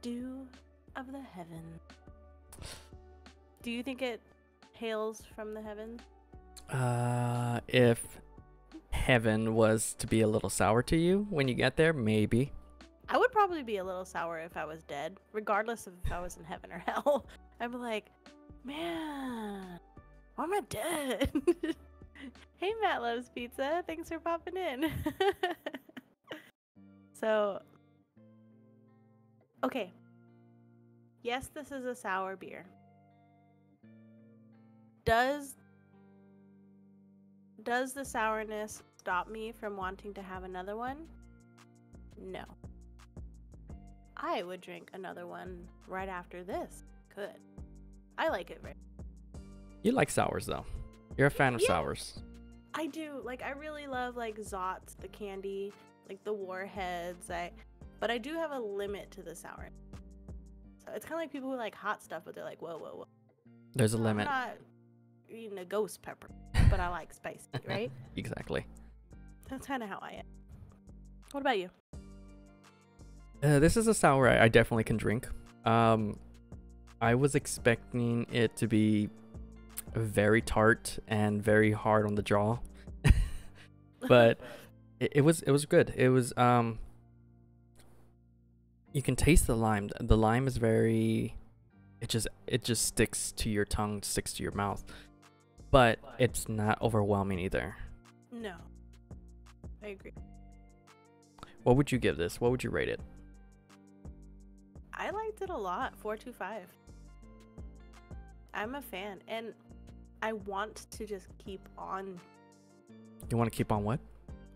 [SPEAKER 2] Dew of the Heavens. Do you think it hails from the heavens?
[SPEAKER 1] Uh, if heaven was to be a little sour to you when you get there, maybe.
[SPEAKER 2] I would probably be a little sour if I was dead, regardless of if I was in heaven or hell. I'd be like, man, why am I dead? hey, Matt loves pizza. Thanks for popping in. so, okay. Yes, this is a sour beer. Does does the sourness stop me from wanting to have another one? No. I would drink another one right after this. Could. I like it very.
[SPEAKER 1] You like sours, though. You're a fan of
[SPEAKER 2] Yeah.
[SPEAKER 1] sours.
[SPEAKER 2] I do. Like I really love like Zotz, the candy, like the warheads. I but I do have a limit to the sour. So it's kind of like people who like hot stuff, but they're like, whoa, whoa, whoa.
[SPEAKER 1] There's a
[SPEAKER 2] I'm
[SPEAKER 1] limit.
[SPEAKER 2] not eating a ghost pepper, but I like spicy, right?
[SPEAKER 1] Exactly.
[SPEAKER 2] That's kind of how I am. What about you?
[SPEAKER 1] Uh, this is a sour I, I definitely can drink. Um, I was expecting it to be very tart and very hard on the jaw, but It, it was it was good. It was um. You can taste the lime. The lime is very. It just it just sticks to your tongue, sticks to your mouth, but it's not overwhelming either.
[SPEAKER 2] No. I agree.
[SPEAKER 1] What would you give this? What would you rate it?
[SPEAKER 2] I liked it a lot. 425. I'm a fan and I want to just keep on
[SPEAKER 1] You want to keep on what?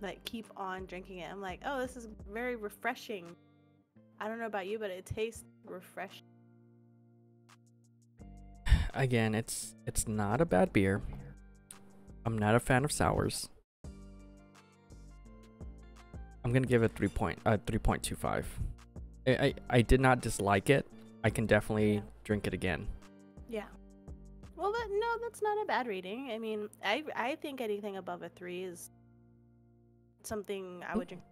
[SPEAKER 2] like keep on drinking it. I'm like, "Oh, this is very refreshing." I don't know about you, but it tastes refreshing.
[SPEAKER 1] Again, it's it's not a bad beer. I'm not a fan of sours. I'm gonna give it three point uh three point two five. I, I I did not dislike it. I can definitely
[SPEAKER 2] Yeah.
[SPEAKER 1] drink it again.
[SPEAKER 2] Yeah. Well, that, no, that's not a bad rating. I mean, I I think anything above a 3 is something I would drink.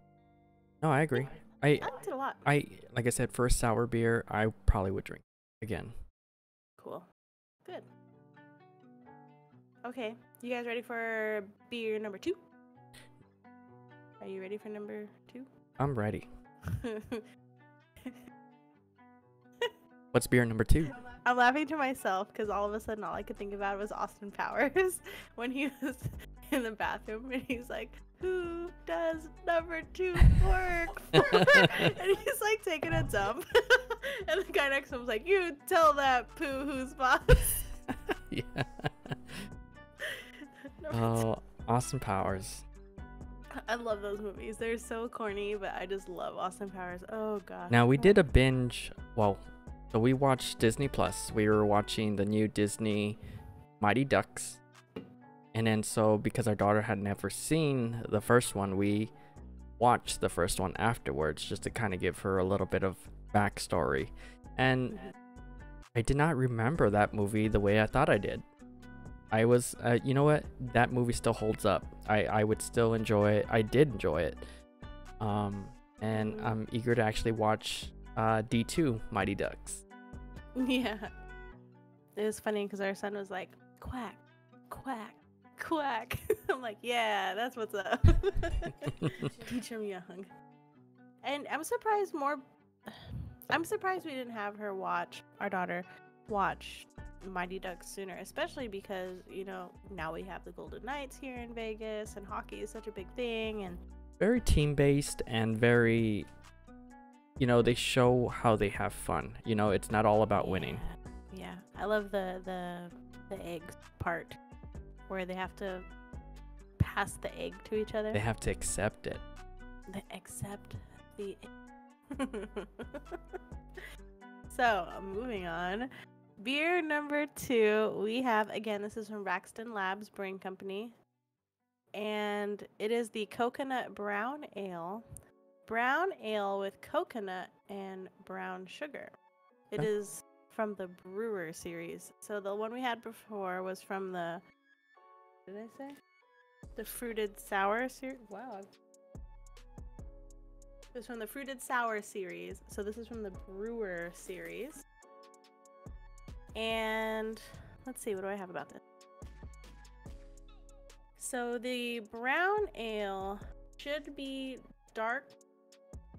[SPEAKER 1] No, I agree. I
[SPEAKER 2] I liked it a lot.
[SPEAKER 1] I like I said, for a sour beer, I probably would drink again.
[SPEAKER 2] Cool. Good. Okay, you guys ready for beer number 2? Are you ready for number 2?
[SPEAKER 1] I'm ready. What's beer number two?
[SPEAKER 2] I'm laughing to myself because all of a sudden all I could think about was Austin Powers when he was in the bathroom and he's like, Who does number two work for? and he's like taking a dump. and the guy next to him was like, You tell that poo who's boss.
[SPEAKER 1] yeah. Oh, Austin Powers.
[SPEAKER 2] I love those movies. They're so corny, but I just love Austin Powers. Oh god.
[SPEAKER 1] Now we did a binge. Well, so we watched Disney Plus. We were watching the new Disney Mighty Ducks, and then so because our daughter had never seen the first one, we watched the first one afterwards just to kind of give her a little bit of backstory. And mm-hmm. I did not remember that movie the way I thought I did. I was, uh, you know what? That movie still holds up. I I would still enjoy it. I did enjoy it. Um, and. I'm eager to actually watch uh, D2 Mighty Ducks.
[SPEAKER 2] Yeah. It was funny because our son was like, quack, quack, quack. I'm like, yeah, that's what's up. Teach him young. And I'm surprised more. I'm surprised we didn't have her watch, our daughter, watch Mighty Ducks sooner, especially because, you know, now we have the Golden Knights here in Vegas and hockey is such a big thing. And
[SPEAKER 1] very team based and very, you know, they show how they have fun. You know, it's not all about winning.
[SPEAKER 2] Yeah, yeah. I love the the the eggs part where they have to pass the egg to each other.
[SPEAKER 1] They have to accept it.
[SPEAKER 2] They accept the. so moving on, beer number two we have again. This is from Braxton Labs Brewing Company, and it is the coconut brown ale. Brown ale with coconut and brown sugar. It
[SPEAKER 1] Okay.
[SPEAKER 2] is from the brewer series. So the one we had before was from the. Did I say? The fruited sour series. Wow. It was from the fruited sour series. So this is from the brewer series. And let's see, what do I have about this? So the brown ale should be dark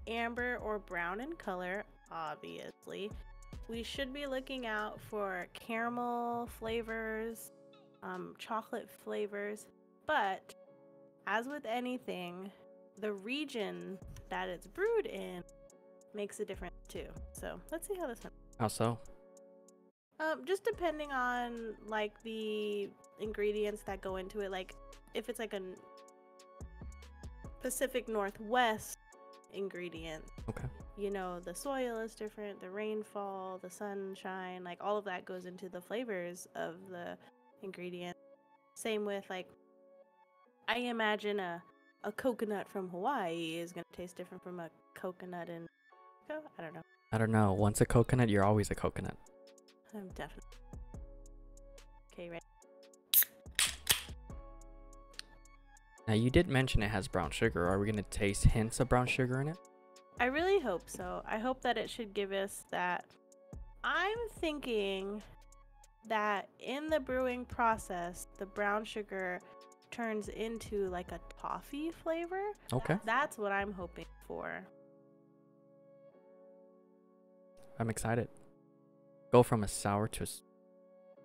[SPEAKER 2] amber or brown in color, obviously. We should be looking out for caramel flavors, um, chocolate flavors, but as with anything, the region that it's brewed in makes a difference too. So let's see how this one.
[SPEAKER 1] How so?
[SPEAKER 2] Um, just depending on like the ingredients that go into it. Like if it's like a Pacific Northwest ingredient,
[SPEAKER 1] Okay.
[SPEAKER 2] you know, the soil is different, the rainfall, the sunshine, like all of that goes into the flavors of the ingredient. Same with like I imagine a a coconut from Hawaii is going to taste different from a coconut in I don't know.
[SPEAKER 1] I don't know. Once a coconut, you're always a coconut.
[SPEAKER 2] I'm definitely. Okay, ready?
[SPEAKER 1] Now, you did mention it has brown sugar. Are we going to taste hints of brown sugar in it?
[SPEAKER 2] I really hope so. I hope that it should give us that. I'm thinking that in the brewing process, the brown sugar turns into like a toffee flavor.
[SPEAKER 1] Okay.
[SPEAKER 2] That's what I'm hoping for.
[SPEAKER 1] I'm excited. Go from a sour to a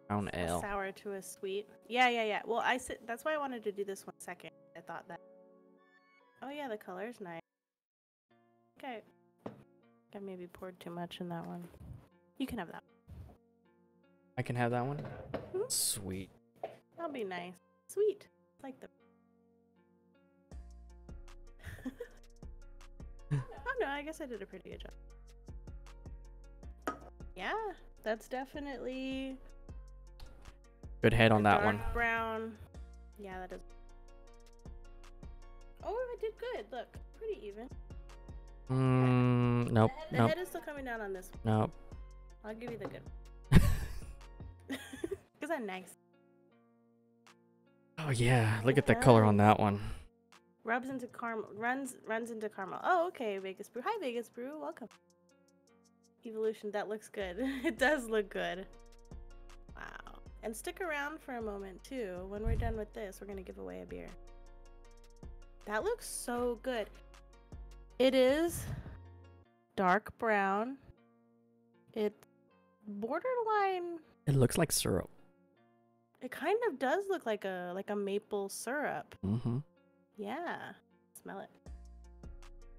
[SPEAKER 1] brown
[SPEAKER 2] A
[SPEAKER 1] ale.
[SPEAKER 2] sour to a sweet. Yeah, yeah, yeah. Well, I said that's why I wanted to do this one second. I thought that. Oh yeah, the color's nice. Okay. I maybe poured too much in that one. You can have that.
[SPEAKER 1] I can have that one.
[SPEAKER 2] Mhm.
[SPEAKER 1] Sweet.
[SPEAKER 2] That'll be nice. Sweet. Like the. oh no, I guess I did a pretty good job. Yeah, that's definitely
[SPEAKER 1] Good head on that one.
[SPEAKER 2] Brown. Yeah, that is. Oh, I did good. Look, pretty even.
[SPEAKER 1] Mm, nope.
[SPEAKER 2] The, head, the
[SPEAKER 1] Nope.
[SPEAKER 2] head is still coming down on this one.
[SPEAKER 1] Nope.
[SPEAKER 2] I'll give you the good. Because I'm nice.
[SPEAKER 1] Oh yeah, look at the color on that one.
[SPEAKER 2] Rubs into caramel. Runs runs into caramel. Oh, okay. Vegas Brew. Hi, Vegas Brew. Welcome. Evolution. That looks good. it does look good. Wow. And stick around for a moment too. When we're done with this, we're gonna give away a beer. That looks so good. It is dark brown. It's borderline.
[SPEAKER 1] It looks like syrup.
[SPEAKER 2] It kind of does look like a like a maple syrup.
[SPEAKER 1] Mm-hmm.
[SPEAKER 2] Yeah. Smell it.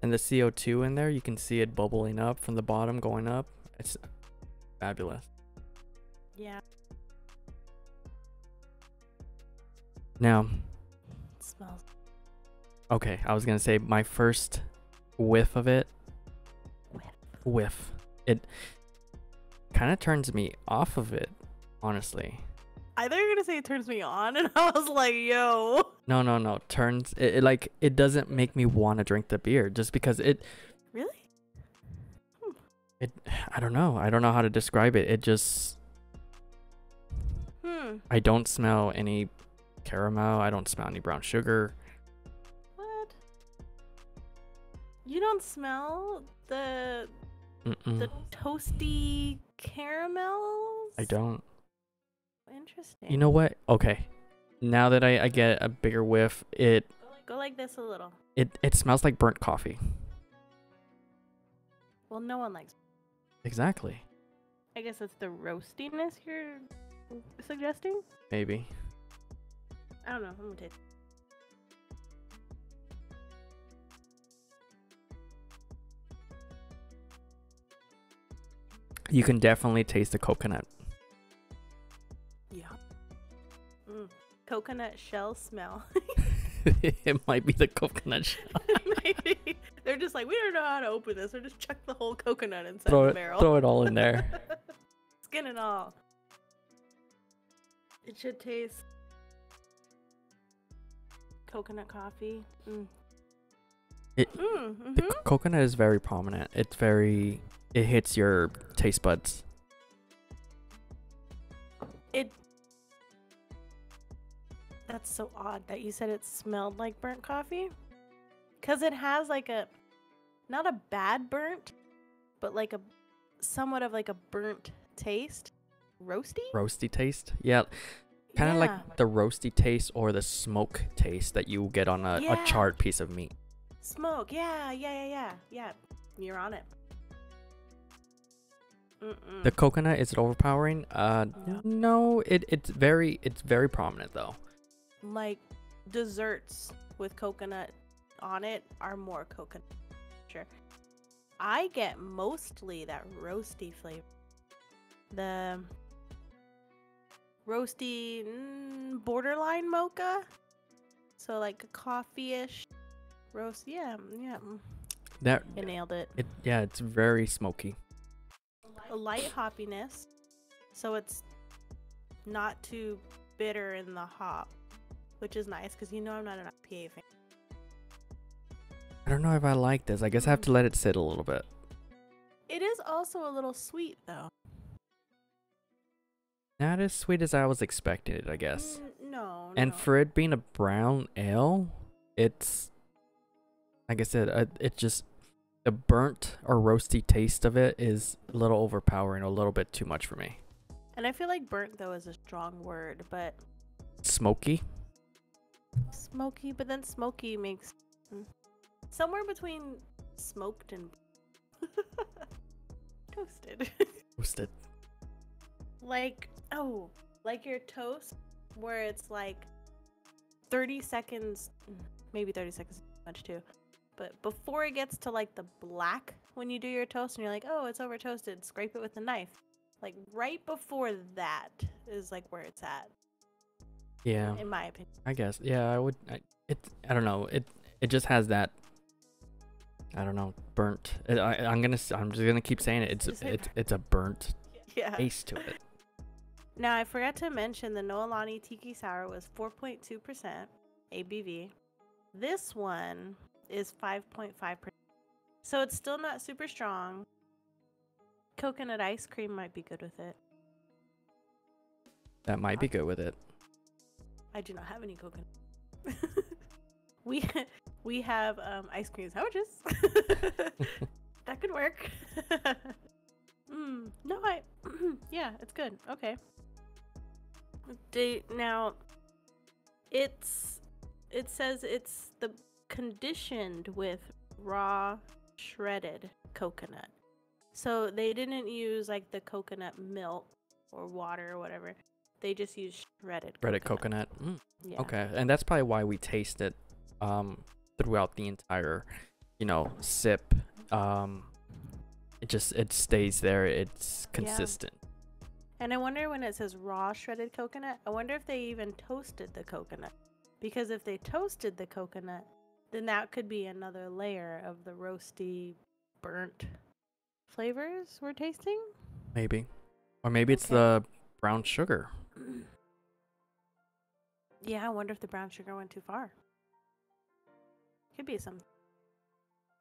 [SPEAKER 1] And the CO2 in there, you can see it bubbling up from the bottom, going up. It's fabulous.
[SPEAKER 2] Yeah.
[SPEAKER 1] Now,
[SPEAKER 2] It smells.
[SPEAKER 1] okay, I was gonna say my first whiff of it.
[SPEAKER 2] Whiff.
[SPEAKER 1] Whiff. It kind of turns me off of it, honestly.
[SPEAKER 2] I thought you were gonna say it turns me on, and I was like, "Yo,
[SPEAKER 1] No, no, no. Turns it, it like it doesn't make me want to drink the beer just because it
[SPEAKER 2] really?"
[SPEAKER 1] it I don't know. I don't know how to describe it. It just
[SPEAKER 2] Hmm.
[SPEAKER 1] I don't smell any caramel. I don't smell any brown sugar.
[SPEAKER 2] What? You don't smell the
[SPEAKER 1] Mm-mm.
[SPEAKER 2] the toasty caramels?
[SPEAKER 1] I don't.
[SPEAKER 2] Interesting.
[SPEAKER 1] You know what? Okay. Now that I, I get a bigger whiff, it
[SPEAKER 2] go like this a little.
[SPEAKER 1] it it smells like burnt coffee.
[SPEAKER 2] Well, no one likes.
[SPEAKER 1] Exactly.
[SPEAKER 2] I guess it's the roastiness you're suggesting.
[SPEAKER 1] Maybe.
[SPEAKER 2] I don't know. I'm gonna taste.
[SPEAKER 1] You can definitely taste the coconut.
[SPEAKER 2] Coconut shell smell.
[SPEAKER 1] it might be the coconut shell.
[SPEAKER 2] Maybe. They're just like, we don't know how to open this. Or just chuck the whole coconut inside
[SPEAKER 1] throw
[SPEAKER 2] the
[SPEAKER 1] it
[SPEAKER 2] barrel.
[SPEAKER 1] throw it all in there.
[SPEAKER 2] Skin and all. It should taste coconut coffee. Mm.
[SPEAKER 1] It-
[SPEAKER 2] Mm,
[SPEAKER 1] The
[SPEAKER 2] mhm.
[SPEAKER 1] co- coconut is very prominent. It's very it hits your taste buds.
[SPEAKER 2] It. That's so odd that you said it smelled like burnt coffee. Because it has like a. Not a bad burnt, but like a. Somewhat of like a burnt taste. Roasty?
[SPEAKER 1] Roasty taste. Yeah. Kind of
[SPEAKER 2] Yeah.
[SPEAKER 1] like the roasty taste or the smoke taste that you get on a,
[SPEAKER 2] Yeah.
[SPEAKER 1] a charred piece of meat.
[SPEAKER 2] Smoke. Yeah, yeah, yeah, yeah. Yeah. You're on it. Mm-mm.
[SPEAKER 1] The coconut is it overpowering? Uh
[SPEAKER 2] No.
[SPEAKER 1] no, it it's very it's very prominent though.
[SPEAKER 2] Like desserts with coconut on it are more coconut. Sure. I get mostly that roasty flavor. The roasty mm, borderline mocha. So like a coffee-ish roast. Yeah, mm, yeah.
[SPEAKER 1] That
[SPEAKER 2] You nailed it.
[SPEAKER 1] it yeah, it's very smoky.
[SPEAKER 2] A light hoppiness. So it's not too bitter in the hop, which is nice because you know I'm not an IPA fan.
[SPEAKER 1] I don't know if I like this. I guess I have to let it sit a little bit.
[SPEAKER 2] It is also a little sweet though.
[SPEAKER 1] Not as sweet as I was expecting it, I guess.
[SPEAKER 2] Mm, no.
[SPEAKER 1] And
[SPEAKER 2] no.
[SPEAKER 1] for it being a brown ale, it's like I said, uh, it just the burnt or roasty taste of it is a little overpowering, a little bit too much for me.
[SPEAKER 2] and I feel like burnt though is a strong word, but
[SPEAKER 1] Smoky,
[SPEAKER 2] smoky, but then smoky makes somewhere between smoked and toasted.
[SPEAKER 1] Roasted.
[SPEAKER 2] like oh, like your toast where it's like 30 seconds, maybe 30 seconds is much too. But before it gets to like the black when you do your toast and you're like, "Oh, it's over toasted." Scrape it with a knife. Like right before that is like where it's at
[SPEAKER 1] Yeah,
[SPEAKER 2] in my opinion.
[SPEAKER 1] I guess. Yeah, I would. I, it. I don't know. It. It just has that. I don't know. Burnt. I, I, I'm gonna. I'm just gonna keep saying it. It's.
[SPEAKER 2] Say
[SPEAKER 1] It's. It's a burnt
[SPEAKER 2] Yeah.
[SPEAKER 1] taste to it.
[SPEAKER 2] Now, I forgot to mention the Noelani Tiki Sour was 4.2% ABV. This one is 5.5%. So it's still not super strong. Coconut ice cream might be good with it.
[SPEAKER 1] That might be good with it.
[SPEAKER 2] I do not have any coconut. we we have um, ice cream sandwiches. that could work. mm, no, I yeah, it's good. Okay. Now, it's it says it's the conditioned with raw shredded coconut. So they didn't use like the coconut milk or water or whatever. They just use shredded
[SPEAKER 1] Breaded coconut. Mm,
[SPEAKER 2] Yeah.
[SPEAKER 1] Okay, and that's probably why we taste it um, throughout the entire, you know, sip. Um, it just it stays there. It's consistent.
[SPEAKER 2] And I wonder when it says raw shredded coconut, I wonder if they even toasted the coconut. Because if they toasted the coconut, then that could be another layer of the roasty, burnt flavors we're tasting.
[SPEAKER 1] Maybe, or maybe it's the brown sugar.
[SPEAKER 2] Yeah, I wonder if the brown sugar went too far. Could be some.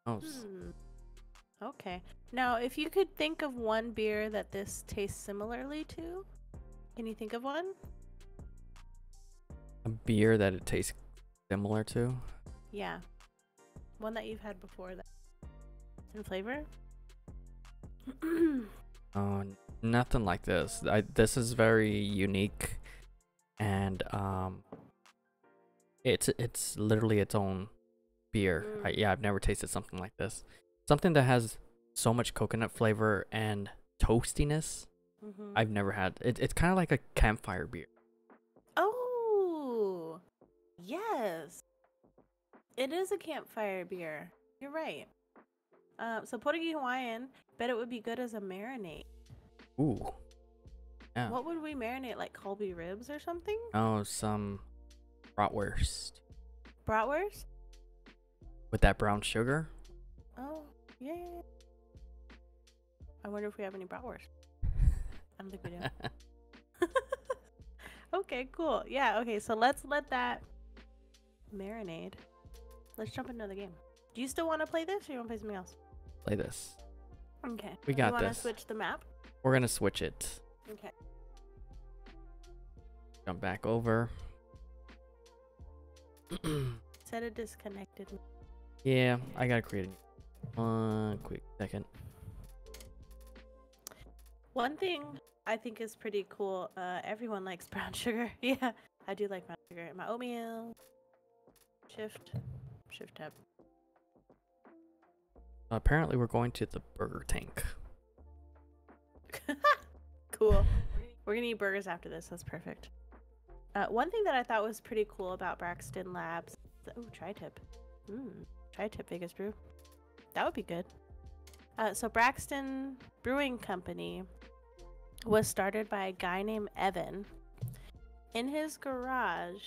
[SPEAKER 1] Oh,
[SPEAKER 2] Hmm. Okay. Now, if you could think of one beer that this tastes similarly to, can you think of one?
[SPEAKER 1] a beer that it tastes similar to.
[SPEAKER 2] Yeah. One that you've had before that in flavor?
[SPEAKER 1] Oh, nothing like this. I, this is very unique, and um, it's it's literally its own beer. I,
[SPEAKER 2] Mm.
[SPEAKER 1] yeah, I've never tasted something like this. Something that has so much coconut flavor and toastiness.
[SPEAKER 2] hmm
[SPEAKER 1] I've never had. It, it's kind of like a campfire beer.
[SPEAKER 2] Oh, yes. It is a campfire beer. You're right. Uh, so Portuguese Hawaiian, bet it would be good as a marinade.
[SPEAKER 1] Ooh. Yeah.
[SPEAKER 2] What would we marinate? Like Kalbi ribs or something?
[SPEAKER 1] Oh, some bratwurst
[SPEAKER 2] Bratwurst?
[SPEAKER 1] with that brown sugar.
[SPEAKER 2] Oh, yeah. I wonder if we have any bratwurst. I don't think we do. okay, cool. Yeah, okay, so let's let that marinade. Let's jump into the game. Do you still want to play this or you want to play something else?
[SPEAKER 1] Play this.
[SPEAKER 2] Okay.
[SPEAKER 1] We got
[SPEAKER 2] you wanna
[SPEAKER 1] this.
[SPEAKER 2] switch the map?
[SPEAKER 1] We're gonna switch it.
[SPEAKER 2] Okay.
[SPEAKER 1] Jump back over.
[SPEAKER 2] Said it disconnected.
[SPEAKER 1] yeah, I gotta create a new one quick second.
[SPEAKER 2] One thing I think is pretty cool. Uh, everyone likes brown sugar. yeah, I do like brown sugar. in My oatmeal. Shift. Shift tab.
[SPEAKER 1] Apparently, we're going to the burger tank.
[SPEAKER 2] cool. We're gonna eat burgers after this. That's perfect. Uh, one thing that I thought was pretty cool about Braxton Labs. Oh, tri-tip. Mm, tri-tip Vegas brew. That would be good. Uh, so Braxton Brewing Company was started by a guy named Evan. In his garage,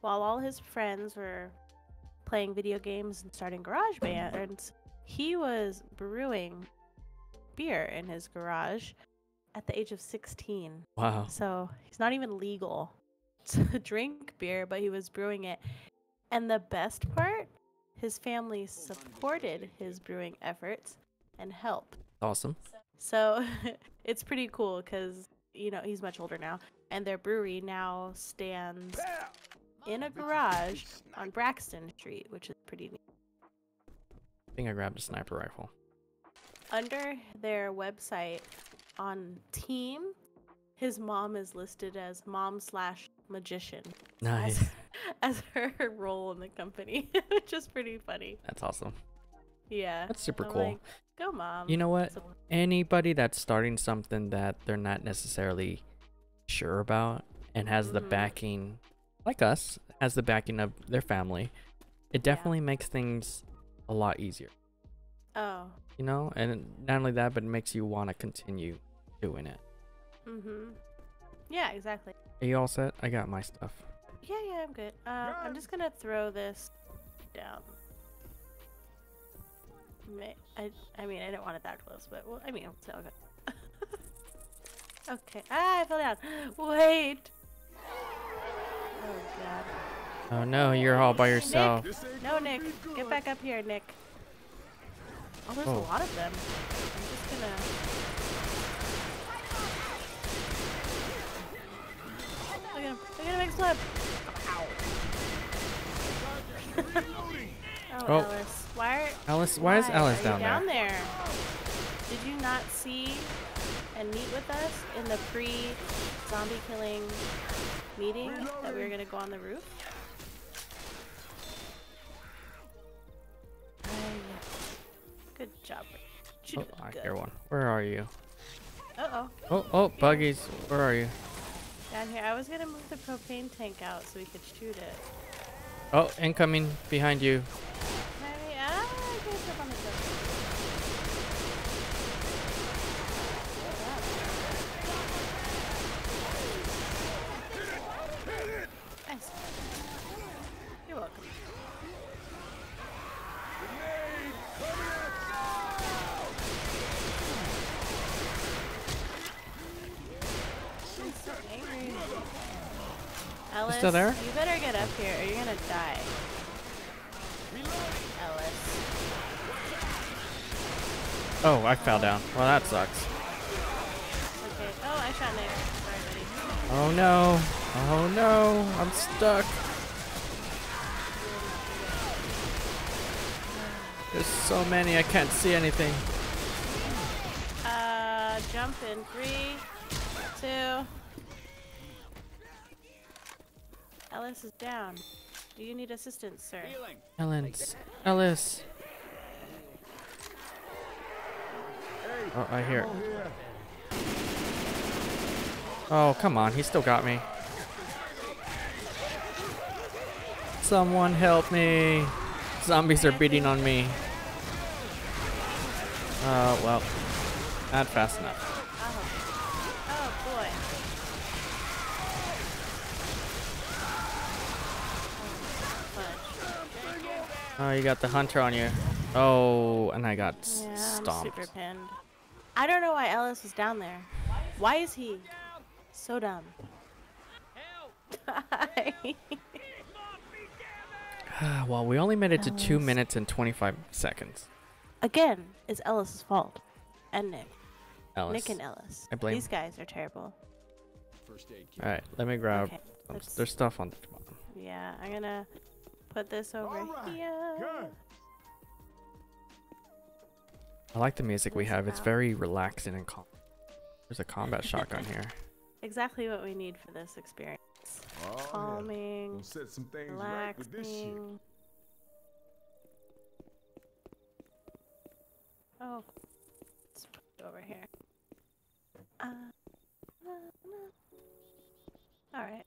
[SPEAKER 2] while all his friends were playing video games and starting garage bands, he was brewing beer in his garage at the age of 16.
[SPEAKER 1] Wow.
[SPEAKER 2] So he's not even legal to drink beer, but he was brewing it. And the best part, his family supported his brewing efforts and helped.
[SPEAKER 1] Awesome.
[SPEAKER 2] So it's pretty cool because, you know, he's much older now. And their brewery now stands in a garage on Braxton Street, which is pretty neat.
[SPEAKER 1] I think I grabbed a sniper rifle.
[SPEAKER 2] Under their website on team, his mom is listed as mom slash magician.
[SPEAKER 1] Nice.
[SPEAKER 2] as her role in the company, which is pretty funny.
[SPEAKER 1] That's awesome.
[SPEAKER 2] Yeah.
[SPEAKER 1] That's super
[SPEAKER 2] I'm
[SPEAKER 1] cool.
[SPEAKER 2] like, Go, mom.
[SPEAKER 1] You know what?
[SPEAKER 2] So-
[SPEAKER 1] Anybody that's starting something that they're not necessarily sure about and has the
[SPEAKER 2] Mhm.
[SPEAKER 1] backing, like us, has the backing of their family, it definitely makes things a lot easier.
[SPEAKER 2] Oh.
[SPEAKER 1] You know, and not only that, but it makes you want to continue doing it.
[SPEAKER 2] Mhm. Yeah, exactly.
[SPEAKER 1] Are you all set? I got my stuff.
[SPEAKER 2] Yeah, yeah, I'm good. Uh, I'm just gonna throw this down. I, I mean, I don't want it that close, but well, I mean, it's all good. okay. Ah, I fell down. Wait. Oh God.
[SPEAKER 1] Oh no, you're all by yourself.
[SPEAKER 3] Ain't
[SPEAKER 2] No, Nick. Get back up here, Nick. Oh, there's
[SPEAKER 1] Oh.
[SPEAKER 2] a lot of them. I'm just gonna. Look at him. Look at him explode.
[SPEAKER 3] Reloading.
[SPEAKER 2] Oh,
[SPEAKER 1] Oh.
[SPEAKER 2] Ellis. Why are,
[SPEAKER 1] Ellis, why is
[SPEAKER 2] Ellis
[SPEAKER 1] down
[SPEAKER 2] you
[SPEAKER 1] there?
[SPEAKER 2] down there? Did you not see and meet with us in the pre-zombie killing meeting that we were gonna go on the roof? Good job.
[SPEAKER 1] Oh, I
[SPEAKER 2] good.
[SPEAKER 1] hear one. Where are you?
[SPEAKER 2] Uh oh.
[SPEAKER 1] Oh, oh, Buggiez. Where are you?
[SPEAKER 2] Down here. I was gonna move the propane tank out so we could shoot it.
[SPEAKER 1] Oh, incoming behind you.
[SPEAKER 2] Hey, ah, I can't step on the propane. Nice. You're welcome. I'm so angry. Ellis,
[SPEAKER 1] still there?
[SPEAKER 2] you better get up here or you're gonna die. Ellis.
[SPEAKER 1] Oh, I fell down. Well, that sucks.
[SPEAKER 2] Okay. Oh, I shot Nick. Sorry, buddy.
[SPEAKER 1] Oh no. Oh no. I'm stuck. There's so many, I can't see anything.
[SPEAKER 2] Uh, jump in three, two. Ellis is down. Do you need assistance, sir?
[SPEAKER 4] Healing.
[SPEAKER 1] Ellis. Ellis. Oh, I hear.
[SPEAKER 3] Oh.
[SPEAKER 1] Oh, come on. He still got me. Someone help me. Zombies are beating on me. Oh, well. Not fast enough.
[SPEAKER 2] Oh. Oh boy. Oh, fudge.
[SPEAKER 1] Oh, you got the hunter on you. Oh, and I got s-
[SPEAKER 2] Yeah, I'm super pinned. I don't know why Ellis was down there. Why is he so dumb?
[SPEAKER 1] well, we only made it to 2 minutes and 25 seconds.
[SPEAKER 2] Again, it's Ellis's fault. And Nick.
[SPEAKER 1] Ellis.
[SPEAKER 2] Nick and Ellis.
[SPEAKER 1] I blame-
[SPEAKER 2] These guys are terrible.
[SPEAKER 4] First aid.
[SPEAKER 1] Alright, let me grab.
[SPEAKER 2] Okay,
[SPEAKER 1] some-
[SPEAKER 2] let's-
[SPEAKER 1] There's stuff on the bottom.
[SPEAKER 2] Yeah, I'm gonna put this over
[SPEAKER 3] Alright,
[SPEAKER 2] here.
[SPEAKER 3] good.
[SPEAKER 1] I like the music we
[SPEAKER 2] This
[SPEAKER 1] have. It's very relaxing and calm. There's a combat shotgun here.
[SPEAKER 2] Exactly what we need for this experience.
[SPEAKER 3] Oh.
[SPEAKER 2] Calming,
[SPEAKER 3] Gonna set some things right with this
[SPEAKER 2] relaxing. Oh, let's put it over here. Uh, na, na. All right,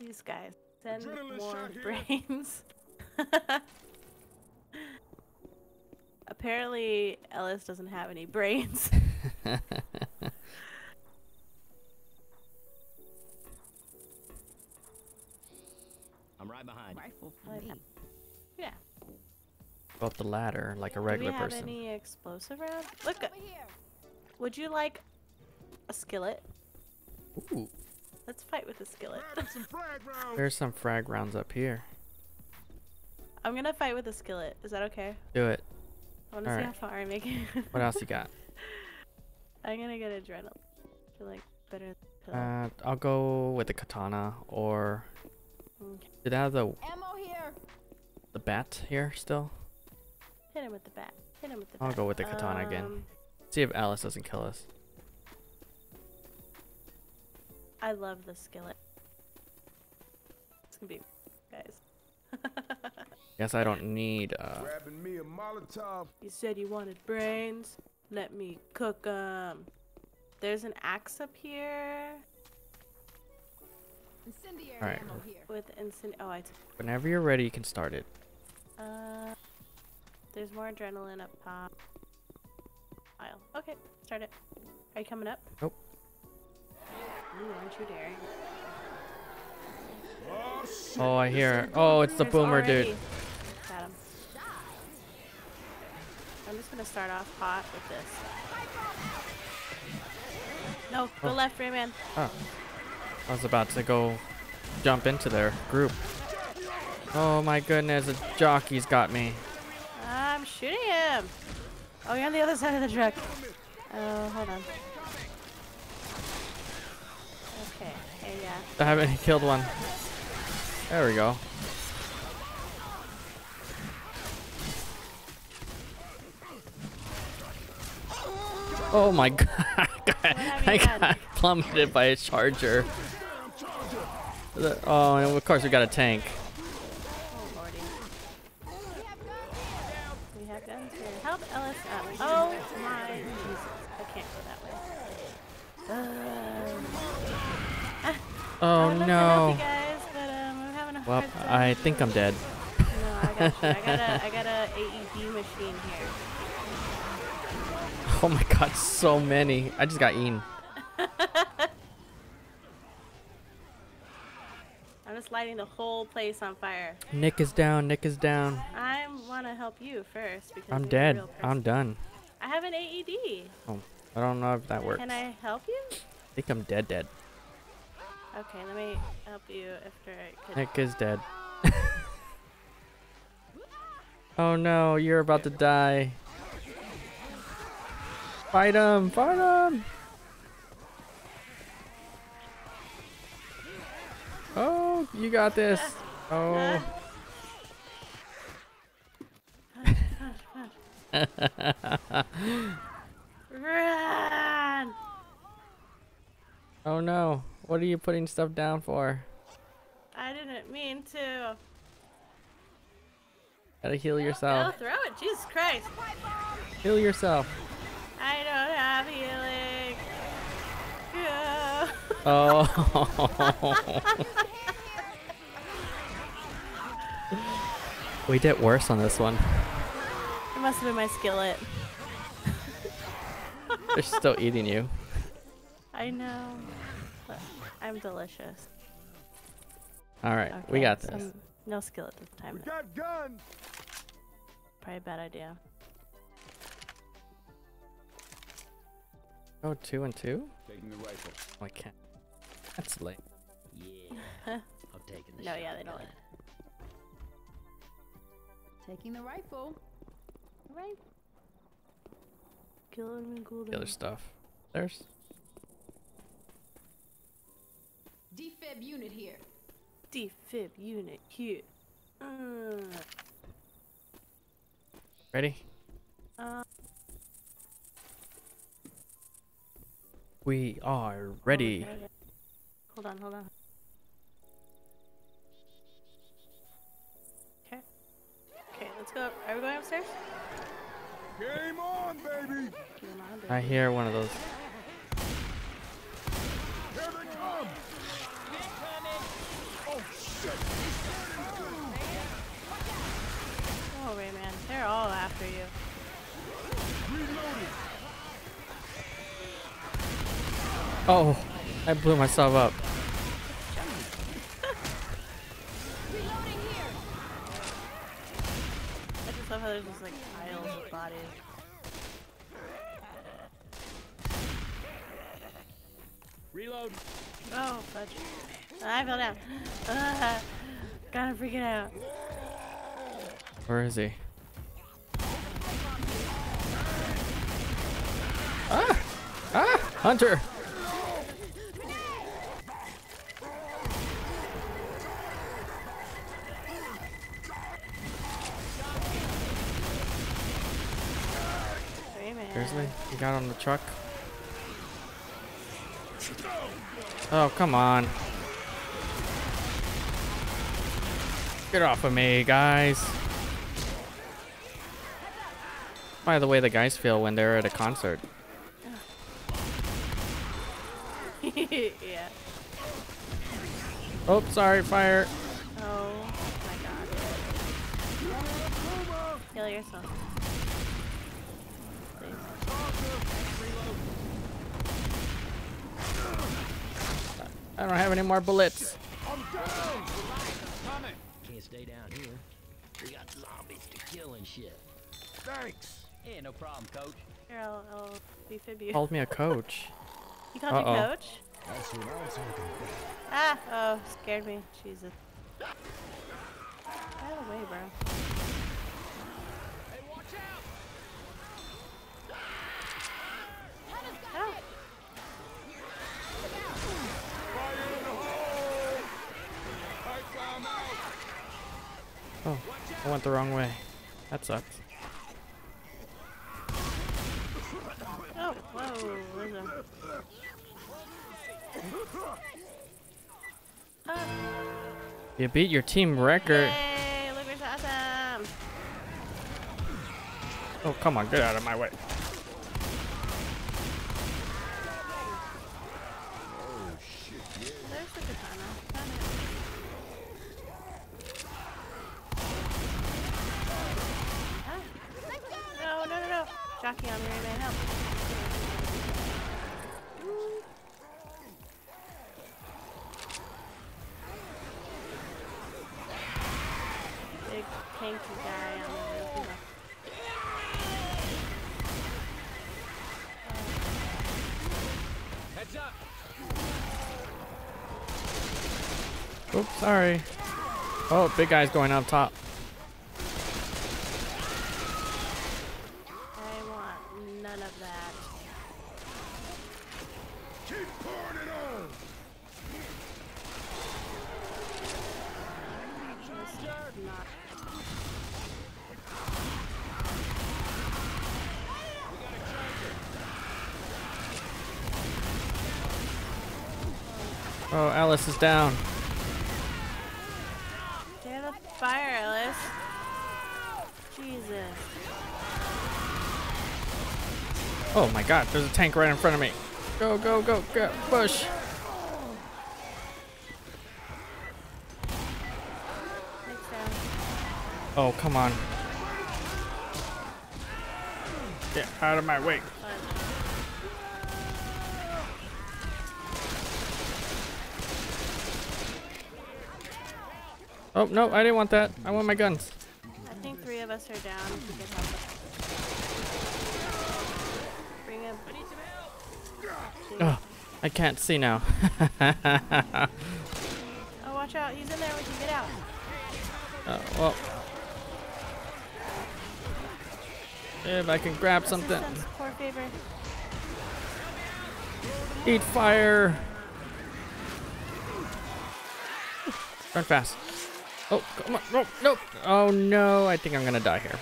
[SPEAKER 2] these guys send
[SPEAKER 3] Adrenaline
[SPEAKER 2] more brains. Apparently, Ellis doesn't have any brains.
[SPEAKER 4] I'm right behind you.
[SPEAKER 5] Rifle
[SPEAKER 2] I
[SPEAKER 5] for me.
[SPEAKER 2] yeah.
[SPEAKER 1] Up the ladder like a regular person.
[SPEAKER 2] Do we have
[SPEAKER 1] person.
[SPEAKER 2] any explosive rounds? Look,
[SPEAKER 5] Over here.
[SPEAKER 2] would you like a skillet?
[SPEAKER 1] Ooh,
[SPEAKER 2] Let's fight with the skillet.
[SPEAKER 3] Some frag rounds.
[SPEAKER 1] there's some frag rounds up here.
[SPEAKER 2] I'm gonna fight with the skillet. Is that okay?
[SPEAKER 1] Do it.
[SPEAKER 2] I want to see
[SPEAKER 1] Alright.
[SPEAKER 2] how far I make it.
[SPEAKER 1] What else you got?
[SPEAKER 2] I'm gonna get adrenaline. I feel like better. Pill.
[SPEAKER 1] Uh, I'll go with the katana or
[SPEAKER 2] Okay.
[SPEAKER 1] did I have the
[SPEAKER 5] Ammo here.
[SPEAKER 1] the bat here still?
[SPEAKER 2] Hit him with the bat. Hit him with the bat.
[SPEAKER 1] I'll go with the katana again.
[SPEAKER 2] Um,
[SPEAKER 1] See if Ellis doesn't kill us.
[SPEAKER 2] I love the skillet. It's gonna be, guys.
[SPEAKER 1] Guess I don't need. Uh,
[SPEAKER 3] Grabbing me a Molotov.
[SPEAKER 2] You said you wanted brains. Let me cook 'em. There's an axe up here
[SPEAKER 5] Incendiary
[SPEAKER 1] Alright.
[SPEAKER 5] ammo here.
[SPEAKER 2] with instant. Oh, I. T-
[SPEAKER 1] whenever you're ready, you can start it.
[SPEAKER 2] uh, there's more adrenaline up top. Pile. Okay, start it. Are you coming up?
[SPEAKER 1] Nope.
[SPEAKER 2] Ooh, aren't you daring?
[SPEAKER 3] Oh.
[SPEAKER 1] I hear. Oh, it's the boomer
[SPEAKER 2] already-
[SPEAKER 1] dude.
[SPEAKER 2] Got him. I'm just gonna start off hot with this. No, go
[SPEAKER 1] Oh.
[SPEAKER 2] left, Rayman.
[SPEAKER 1] Oh. I was about to go jump into their group. Oh my goodness, the jockey's got me.
[SPEAKER 2] I'm shooting him. Oh, you're on the other side of the truck. Oh, hold on. Okay. Yeah.
[SPEAKER 1] I haven't killed one. There we go. Oh my god. I got plummeted by a charger. Oh, and of course we got a tank.
[SPEAKER 2] Oh, lordy. We have guns here. Help Ellis up. Oh my Jesus. I can't go that way. Uh,
[SPEAKER 1] Oh
[SPEAKER 2] I would love to help
[SPEAKER 1] no.
[SPEAKER 2] guys, but um, I'm having a
[SPEAKER 1] Well,
[SPEAKER 2] hard time.
[SPEAKER 1] I think I'm dead.
[SPEAKER 2] No, I got you. I got a, I got a AED machine here.
[SPEAKER 1] Oh my god, so many. I just got eaten.
[SPEAKER 2] I'm just lighting the whole place on fire.
[SPEAKER 1] Nick is down. Nick is down.
[SPEAKER 2] I want to help you first because
[SPEAKER 1] I'm dead. I'm done.
[SPEAKER 2] I have an AED.
[SPEAKER 1] Oh, I don't know if that works.
[SPEAKER 2] Can I help you?
[SPEAKER 1] I think I'm dead dead.
[SPEAKER 2] Okay, let me help you after I could.
[SPEAKER 1] Nick is dead. oh no, you're about to die. Fight him! Fight him! Oh, you got this. Oh.
[SPEAKER 2] Run!
[SPEAKER 1] oh no. What are you putting stuff down for?
[SPEAKER 2] I didn't mean to.
[SPEAKER 1] Gotta heal yourself.
[SPEAKER 2] throw it. Jesus Christ.
[SPEAKER 1] Heal yourself.
[SPEAKER 2] I don't have healing. Go.
[SPEAKER 1] Oh. we did worse on this one.
[SPEAKER 2] It must have been my skillet.
[SPEAKER 1] They're still eating you.
[SPEAKER 2] I know. But I'm delicious.
[SPEAKER 1] All right, we got this.
[SPEAKER 2] n- no skillet this time.
[SPEAKER 3] We got guns.
[SPEAKER 2] Probably a bad idea.
[SPEAKER 1] Oh, two and two?
[SPEAKER 4] Taking the rifle.
[SPEAKER 1] Oh, I can't. That's late.
[SPEAKER 4] Yeah. I'm taking the
[SPEAKER 2] No, yeah, they don't.
[SPEAKER 4] shotgun.
[SPEAKER 5] Taking the rifle.
[SPEAKER 2] Right. Kill him and cool
[SPEAKER 1] The other stuff. There's.
[SPEAKER 5] Defib unit here.
[SPEAKER 2] Defib unit cute. Mm.
[SPEAKER 1] Ready?
[SPEAKER 2] Uh,
[SPEAKER 1] We are ready.
[SPEAKER 2] okay, okay. Hold on, hold on. Okay. Okay, let's go. Are we going upstairs?
[SPEAKER 3] Game on, baby.
[SPEAKER 2] Come on,
[SPEAKER 1] I hear one of those.
[SPEAKER 3] Here they come. Oh, shit.
[SPEAKER 2] Oh, Rayman, they're all after you.
[SPEAKER 3] Reloading.
[SPEAKER 1] Oh, I blew myself up.
[SPEAKER 5] Reloading here.
[SPEAKER 2] I just love how there's just like piles of bodies.
[SPEAKER 4] Reload.
[SPEAKER 2] Oh, fudge. I fell down. Ah, gotta freak it out.
[SPEAKER 1] Where is he? Ah! Ah! Hunter! Truck? Oh, come on. Get off of me, guys. By the way, the guys feel when they're at a concert.
[SPEAKER 2] yeah.
[SPEAKER 1] Oh, sorry, fire.
[SPEAKER 2] Oh my god. Kill yourself. Please.
[SPEAKER 1] I don't have any more bullets.
[SPEAKER 3] I'm down.
[SPEAKER 4] Can't stay down here. We got zombies to kill and shit.
[SPEAKER 3] Thanks.
[SPEAKER 4] Yeah, no problem, coach.
[SPEAKER 2] Here, I'll, I'll defib you.
[SPEAKER 1] Called me a coach.
[SPEAKER 2] You called
[SPEAKER 1] Uh-oh.
[SPEAKER 2] me coach?
[SPEAKER 3] That's what I'm talking about.
[SPEAKER 2] Ah! Oh, scared me. Jesus. Get out of the way, bro.
[SPEAKER 4] Hey, watch out!
[SPEAKER 2] Ah.
[SPEAKER 3] Fire in the hole. Lights I'm out.
[SPEAKER 1] Oh, I went the wrong way. That sucks.
[SPEAKER 2] Oh, whoa. Ah.
[SPEAKER 1] You beat your team record.
[SPEAKER 2] Yay! Awesome!
[SPEAKER 1] Oh, come on, get out of my way.
[SPEAKER 2] There's the katana. Found it. Ah. No, no, no, no. Jockey on me, man. Help. Big tanky guy on the roof.
[SPEAKER 4] Heads up!
[SPEAKER 1] Oops, sorry. Oh, big guy's going up top.
[SPEAKER 2] I want none of that.
[SPEAKER 3] Keep pouring on.
[SPEAKER 1] Oh, Ellis is down.
[SPEAKER 2] Stay on the fire, Ellis. Jesus.
[SPEAKER 1] Oh my god, there's a tank right in front of me. Go, go, go, go, push. Oh, come on. Get out of my way. Oh, no, I didn't want that. I want my guns.
[SPEAKER 2] I think three of us are down. If we could help. Bring him. I need some help.
[SPEAKER 1] Oh, I can't see now.
[SPEAKER 2] Oh, watch out. He's in there. We can get out.
[SPEAKER 1] oh, well. If I can grab something.
[SPEAKER 2] Poor favor.
[SPEAKER 1] Eat fire. Run fast. Oh, come on. Oh, no, no. Oh, no. I think I'm going to die here.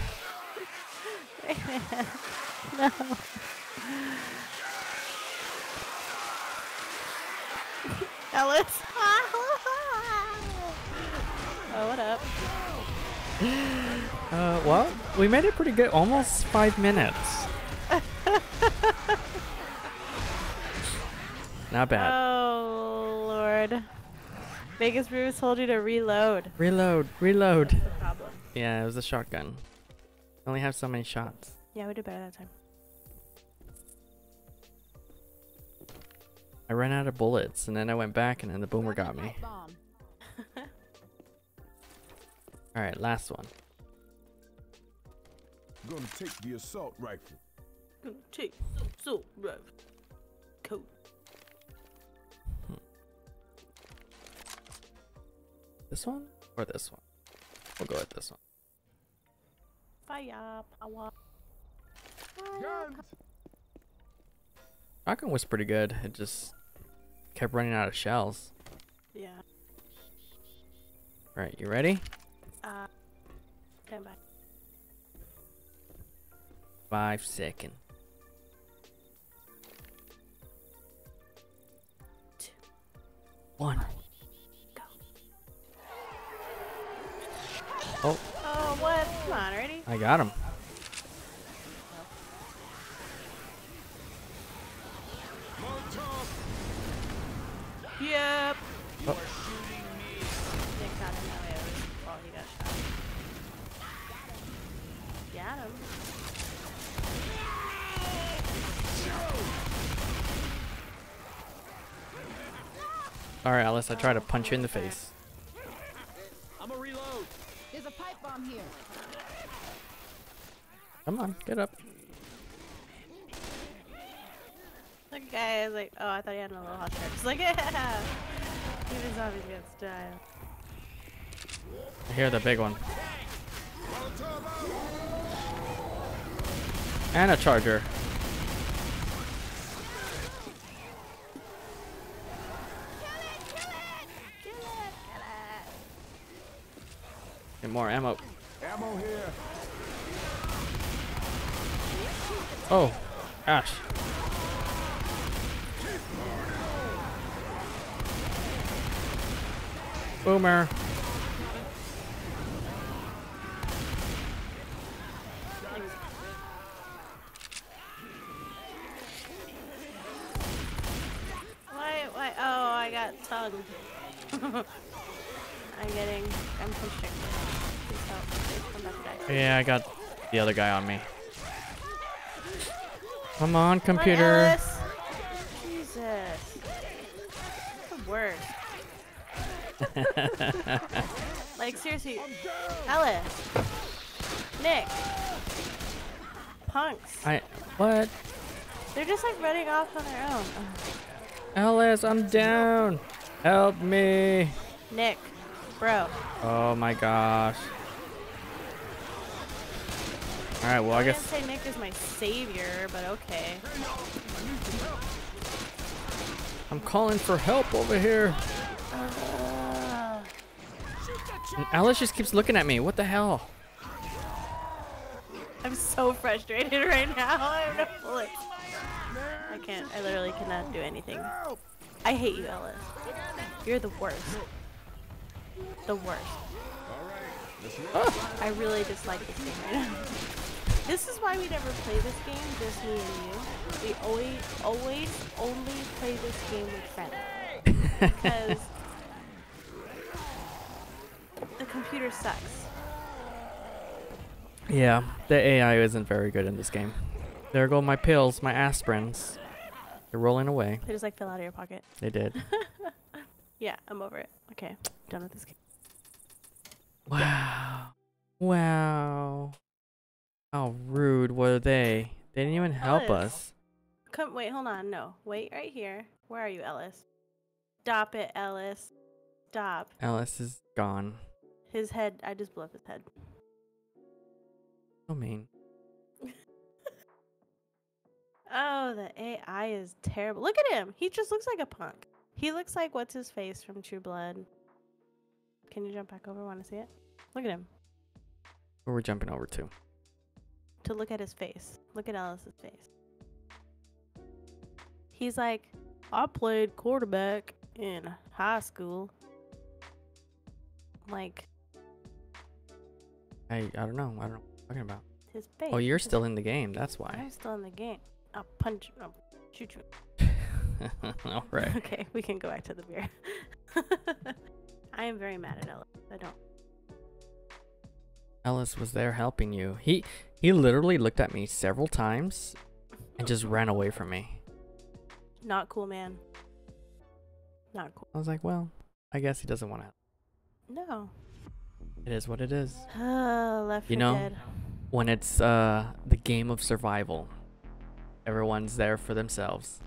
[SPEAKER 2] no. Ellis. oh, what up?
[SPEAKER 1] Uh, well, we made it pretty good. Almost five minutes. Not bad.
[SPEAKER 2] Oh, Lord. Vegas Bruce told you to reload.
[SPEAKER 1] Reload, reload.
[SPEAKER 2] That's the problem.
[SPEAKER 1] Yeah, it was a shotgun. I only have so many shots.
[SPEAKER 2] Yeah, we did better that time.
[SPEAKER 1] I ran out of bullets, and then I went back, and then the boomer got me.
[SPEAKER 5] Bomb.
[SPEAKER 1] All right, last one.
[SPEAKER 3] Gonna take the assault rifle.
[SPEAKER 2] Gonna Take so rough. Cool.
[SPEAKER 1] This one or this one? We'll go with this one.
[SPEAKER 2] Fire power. Fire
[SPEAKER 3] Guns.
[SPEAKER 1] Shotgun was pretty good. It just kept running out of shells.
[SPEAKER 2] Yeah.
[SPEAKER 1] All right, you ready?
[SPEAKER 2] Uh, stand by.
[SPEAKER 1] Five second.
[SPEAKER 2] Two.
[SPEAKER 1] One.
[SPEAKER 2] Go.
[SPEAKER 1] Oh,
[SPEAKER 2] Oh, what? Come on, already?
[SPEAKER 1] I got him.
[SPEAKER 2] Yep.
[SPEAKER 1] Oh.
[SPEAKER 2] Nick got him that way. Well, he got shot. Got him.
[SPEAKER 1] All right, Ellis. I tried to punch you in the face.
[SPEAKER 4] I'm a reload.
[SPEAKER 5] There's a pipe bomb here.
[SPEAKER 1] Come on, get up.
[SPEAKER 2] The guy is like, oh, I thought he had a little hot shirt. It's like, yeah. Even zombies get style.
[SPEAKER 1] I hear the big one. And a charger.
[SPEAKER 2] Kill it, kill it.
[SPEAKER 1] Get more ammo.
[SPEAKER 3] Ammo here!
[SPEAKER 1] Oh, Ash. Boomer.
[SPEAKER 2] Why, why? Oh, I got tongue. I'm getting, I'm constricted. Please help. Please come back.
[SPEAKER 1] Yeah, I got the other guy on me. Come on,
[SPEAKER 2] Come on,
[SPEAKER 1] computer.
[SPEAKER 2] Jesus. The worst. Like, seriously. Ellis. Nick. Punks.
[SPEAKER 1] I what?
[SPEAKER 2] They're just like running off on their own. Ugh.
[SPEAKER 1] Ellis, I'm down. Help me.
[SPEAKER 2] Nick. Bro.
[SPEAKER 1] Oh my gosh. All right, well I
[SPEAKER 2] I
[SPEAKER 1] guess
[SPEAKER 2] didn't say Nick is my savior, but okay.
[SPEAKER 1] I'm calling for help over here. And Ellis just keeps looking at me. What the hell?
[SPEAKER 2] I'm so frustrated right now. I have no bullets. I can't. I literally cannot do anything. I hate you, Ellis. You're the worst. The worst. I really dislike this game right now. This is why we never play this game, just me and you. We always, always only play this game with friends. Because the computer sucks.
[SPEAKER 1] Yeah, the AI isn't very good in this game. There go my pills, my aspirins. They're rolling away.
[SPEAKER 2] They just like fell out of your pocket.
[SPEAKER 1] They did.
[SPEAKER 2] Yeah, I'm over it. Okay, done with this game.
[SPEAKER 1] Wow. Wow. How rude were they? They didn't even help
[SPEAKER 2] Ellis.
[SPEAKER 1] us.
[SPEAKER 2] Come, wait, hold on. No, wait right here. Where are you, Ellis? Stop it, Ellis. Stop.
[SPEAKER 1] Ellis is gone.
[SPEAKER 2] His head. I just blew up his head.
[SPEAKER 1] So mean.
[SPEAKER 2] Oh, the AI is terrible. Look at him. He just looks like a punk. He looks like what's his face from True Blood. Can you jump back over? Want to see it? Look at him.
[SPEAKER 1] Who we're jumping over to.
[SPEAKER 2] To look at his face. Look at Ellis's face. He's like, I played quarterback in high school. Like
[SPEAKER 1] I I don't know. I don't know what you're talking about.
[SPEAKER 2] his face.
[SPEAKER 1] Oh, you're still in the game. That's why.
[SPEAKER 2] I'm still in the game. I'll punch. I'll shoot you.
[SPEAKER 1] All right.
[SPEAKER 2] Okay, we can go back to the beer. I am very mad at Ellis. I don't.
[SPEAKER 1] Ellis was there helping you. He he literally looked at me several times and just ran away from me.
[SPEAKER 2] Not cool, man. Not cool.
[SPEAKER 1] I was like, well, I guess he doesn't want to.
[SPEAKER 2] No.
[SPEAKER 1] It is what it is.
[SPEAKER 2] Left
[SPEAKER 1] You
[SPEAKER 2] for
[SPEAKER 1] know,
[SPEAKER 2] dead.
[SPEAKER 1] When it's uh the game of survival, everyone's there for themselves.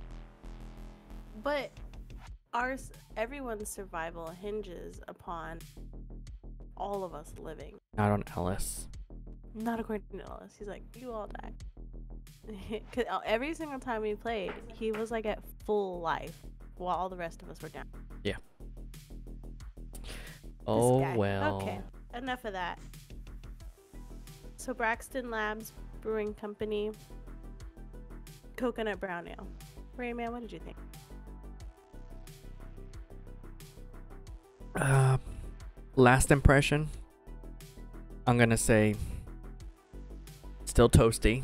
[SPEAKER 2] But ours, everyone's survival hinges upon all of us living.
[SPEAKER 1] Not on Ellis.
[SPEAKER 2] Not according to Ellis. He's like, you all died. Cause uh, every single time we played, he was like at full life, while all the rest of us were down. Yeah.
[SPEAKER 1] Oh
[SPEAKER 2] This guy.
[SPEAKER 1] well.
[SPEAKER 2] Okay, enough of that. So Braxton Labs Brewing Company, coconut brown ale. Rayman, what did you think?
[SPEAKER 1] Uh, last impression. I'm gonna say still toasty.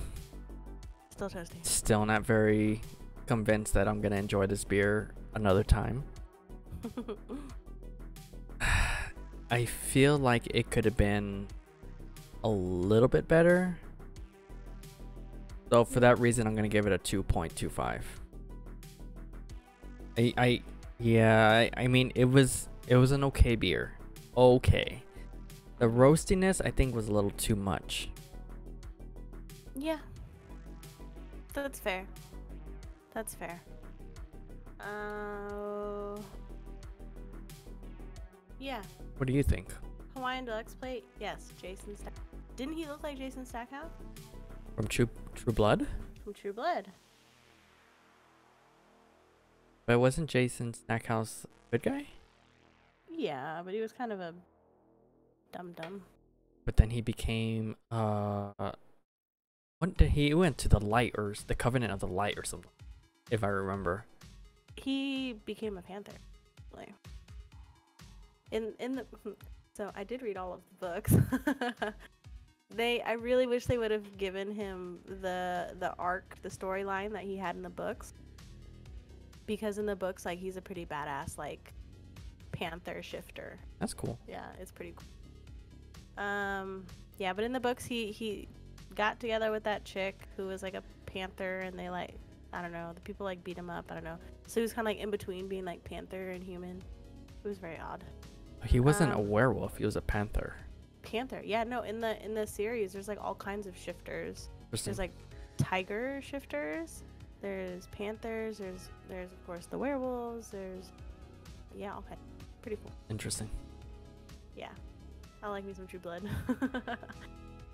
[SPEAKER 2] Still toasty.
[SPEAKER 1] Still not very convinced that I'm gonna enjoy this beer another time. I feel like it could have been a little bit better. So for that reason, I'm gonna give it a 2.25. I, I, yeah, I, I mean, it was, it was an okay beer. Okay. The roastiness, I think, was a little too much.
[SPEAKER 2] yeah. That's fair. That's fair. Uh, yeah.
[SPEAKER 1] What do you think?
[SPEAKER 2] Hawaiian Deluxe plate? Yes. Jason Stack. Didn't he look like Jason Stackhouse
[SPEAKER 1] From True True Blood?
[SPEAKER 2] from True Blood?
[SPEAKER 1] But wasn't Jason Stackhouse a good guy?
[SPEAKER 2] Yeah, but he was kind of a dumb dumb.
[SPEAKER 1] But then he became uh what did he went to the light or the covenant of the light or something if I remember.
[SPEAKER 2] He became a panther. Like in in the so I did read all of the books. they I really wish they would have given him the the arc, the storyline that he had in the books. Because in the books like he's a pretty badass like panther shifter.
[SPEAKER 1] That's cool.
[SPEAKER 2] Yeah, it's pretty cool. Um, yeah, but in the books, he he got together with that chick who was like a panther, and they like I don't know, the people like beat him up. I don't know. So he was kind of like in between being like panther and human. It was very odd.
[SPEAKER 1] He wasn't a
[SPEAKER 2] Um,
[SPEAKER 1] werewolf, he was a panther.
[SPEAKER 2] Panther, yeah, no. In the in the series, there's like all kinds of shifters. There's like tiger shifters. There's panthers. There's there's of course the werewolves. There's yeah, okay, pretty cool.
[SPEAKER 1] Interesting.
[SPEAKER 2] Yeah, I like me some True Blood.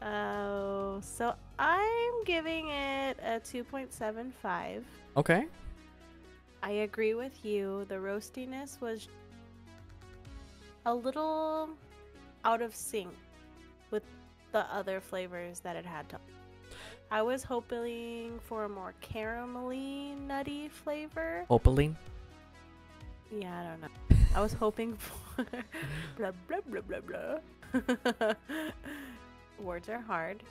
[SPEAKER 2] Oh, so I'm giving it a 2.75.
[SPEAKER 1] Okay.
[SPEAKER 2] I agree with you. The roastiness was a little out of sync with the other flavors that it had to. I was hoping for a more caramelly, nutty flavor.
[SPEAKER 1] Opaline?
[SPEAKER 2] Yeah, I don't know. I was hoping for blah blah blah blah blah. Words are hard.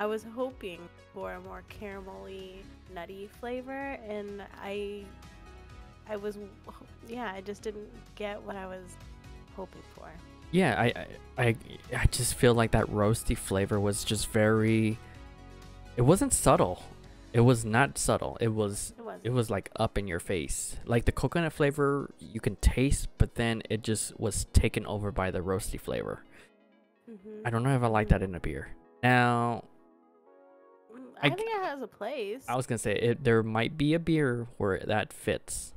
[SPEAKER 2] I was hoping for a more caramelly, nutty flavor, and I, I was, yeah, I just didn't get what I was hoping for.
[SPEAKER 1] Yeah, I, I I I just feel like that roasty flavor was just very it wasn't subtle. It was not subtle. It was
[SPEAKER 2] It was.
[SPEAKER 1] it was like up in your face. Like the coconut flavor you can taste, but then it just was taken over by the roasty flavor.
[SPEAKER 2] Mhm.
[SPEAKER 1] I don't know if I like that in a beer. Now, I,
[SPEAKER 2] I
[SPEAKER 1] I,
[SPEAKER 2] think it has a place.
[SPEAKER 1] I was gonna say it. There might be a beer where that fits,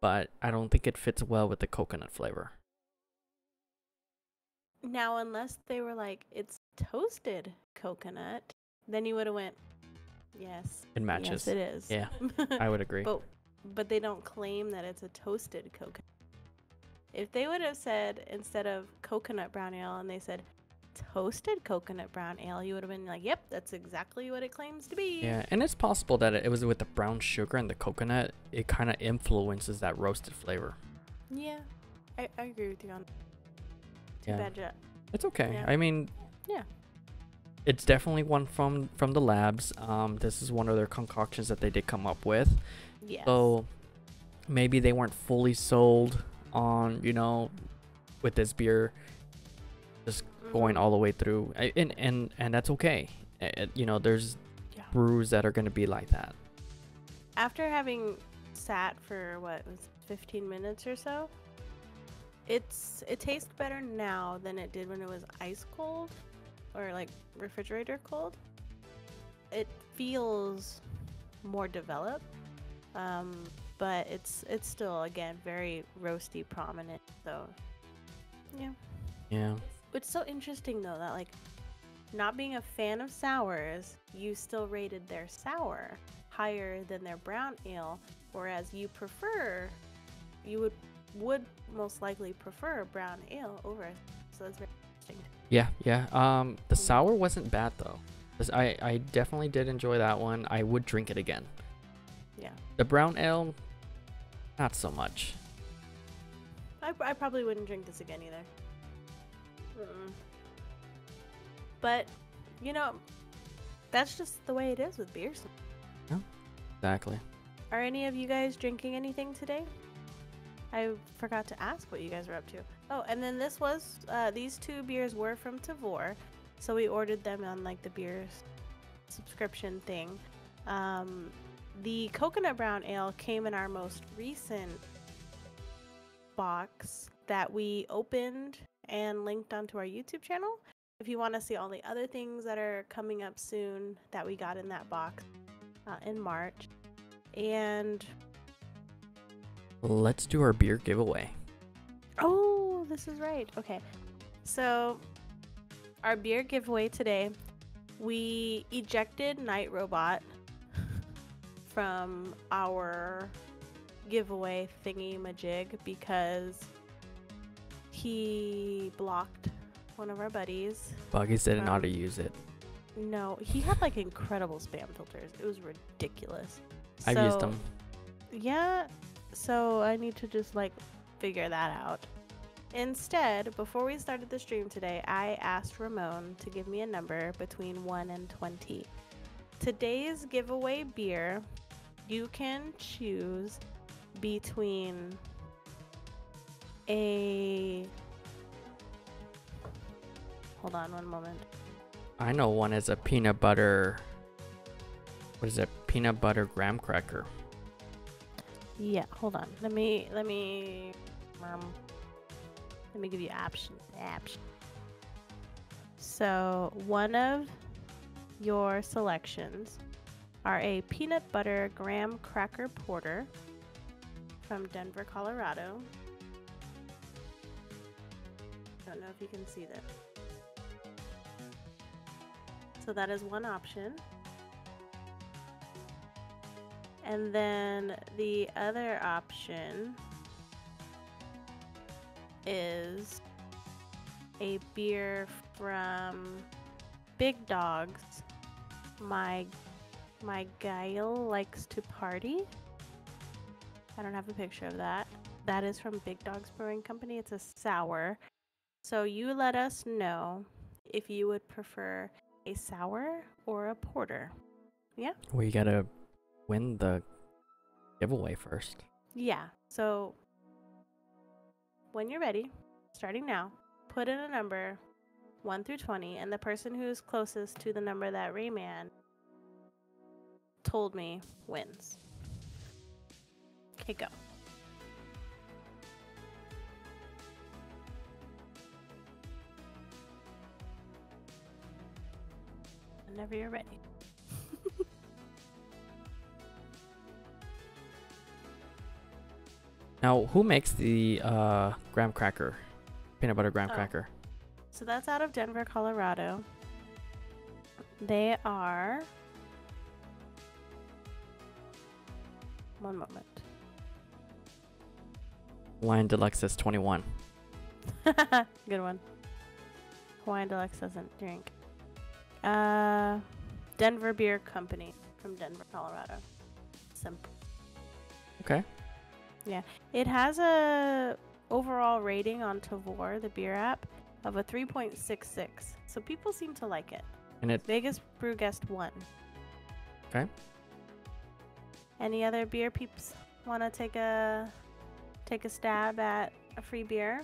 [SPEAKER 1] but I don't think it fits well with the coconut flavor.
[SPEAKER 2] Now, unless they were like, it's toasted coconut, then you would have went, yes.
[SPEAKER 1] It matches.
[SPEAKER 2] Yes, it is.
[SPEAKER 1] Yeah, I would agree.
[SPEAKER 2] But but they don't claim that it's a toasted coconut. If they would have said instead of coconut brown ale and they said toasted coconut brown ale, you would have been like, "Yep, that's exactly what it claims to be."
[SPEAKER 1] Yeah, and it's possible that it was with the brown sugar and the coconut. It kind of influences that roasted flavor.
[SPEAKER 2] Yeah. I, I agree with you on. Too
[SPEAKER 1] Yeah.
[SPEAKER 2] bad.
[SPEAKER 1] It's okay.
[SPEAKER 2] Yeah.
[SPEAKER 1] I mean,
[SPEAKER 2] Yeah.
[SPEAKER 1] It's definitely one from from the labs. Um, this is one of their concoctions that they did come up with.
[SPEAKER 2] Yes.
[SPEAKER 1] So maybe they weren't fully sold on you know with this beer just going
[SPEAKER 2] Mhm.
[SPEAKER 1] all the way through, and and and that's okay. Uh, you know, there's
[SPEAKER 2] Yeah.
[SPEAKER 1] brews that are gonna be like that.
[SPEAKER 2] After having sat for what was 15 minutes or so, it's it tastes better now than it did when it was ice cold or like refrigerator cold. It feels more developed, um, but it's it's still again very roasty prominent. So yeah,
[SPEAKER 1] Yeah.
[SPEAKER 2] it's so interesting though that like not being a fan of sours, you still rated their sour higher than their brown ale, whereas you prefer you would would most likely prefer brown ale over it. So that's very.
[SPEAKER 1] Yeah, yeah. Um, the sour wasn't bad though. This- I I definitely did enjoy that one. I would drink it again.
[SPEAKER 2] Yeah.
[SPEAKER 1] The brown ale, not so much.
[SPEAKER 2] I, I probably wouldn't drink this again either. Mm-mm. but you know, that's just the way it is with beers.
[SPEAKER 1] Exactly.
[SPEAKER 2] Are any of you guys drinking anything today? I forgot to ask what you guys were up to. Oh, and then this was uh, these two beers were from Tavour, so we ordered them on like the beer subscription thing. Um, the coconut brown ale came in our most recent box that we opened and linked onto our YouTube channel. If you want to see all the other things that are coming up soon that we got in that box uh, in March, and
[SPEAKER 1] Let's do our beer giveaway.
[SPEAKER 2] Oh, this is right. Okay. So, our beer giveaway today, we ejected Night Robot from our giveaway thingy majig because he blocked one of our buddies.
[SPEAKER 1] Buggiez didn't know how
[SPEAKER 2] Um,
[SPEAKER 1] to use it.
[SPEAKER 2] No, he had like incredible spam filters. It was ridiculous.
[SPEAKER 1] I've used them.
[SPEAKER 2] yeah, so I need to just like figure that out. Instead, before we started the stream today, I asked Rayman to give me a number between 1 and 20. Today's giveaway beer, you can choose between a. Hold on one moment.
[SPEAKER 1] I know one is a peanut butter. What is it? Peanut butter graham cracker.
[SPEAKER 2] Yeah, hold on. Let me let me um let me give you options. Options. So one of your selections are a peanut butter graham cracker porter from Denver, Colorado. Don't know if you can see that. So that is one option. And then the other option is a beer from Big Dogs. My my Guile likes to party. I don't have a picture of that. That is from Big Dogs Brewing Company. It's a sour. So you let us know if you would prefer a sour or a porter. Yeah?
[SPEAKER 1] We gotta win the giveaway first.
[SPEAKER 2] Yeah. So when you're ready, starting now, put in a number 1 through 20, and the person who's closest to the number that Rayman told me wins. Okay, go. Whenever you're ready.
[SPEAKER 1] Now, who makes the uh, graham cracker? Peanut butter graham
[SPEAKER 2] Oh.
[SPEAKER 1] cracker.
[SPEAKER 2] So that's out of Denver, Colorado. They are. One moment.
[SPEAKER 1] Lion Deluxe is 21.
[SPEAKER 2] Good one. Hawaiian Deluxe doesn't drink. Uh, Denver Beer Company from Denver, Colorado. Simple.
[SPEAKER 1] Okay.
[SPEAKER 2] Yeah, it has a overall rating on Tavour, the beer app, of a 3.66. So people seem to like it.
[SPEAKER 1] And it
[SPEAKER 2] Vegas Brew Guest one.
[SPEAKER 1] Okay.
[SPEAKER 2] Any other beer peeps want to take a take a stab at a free beer?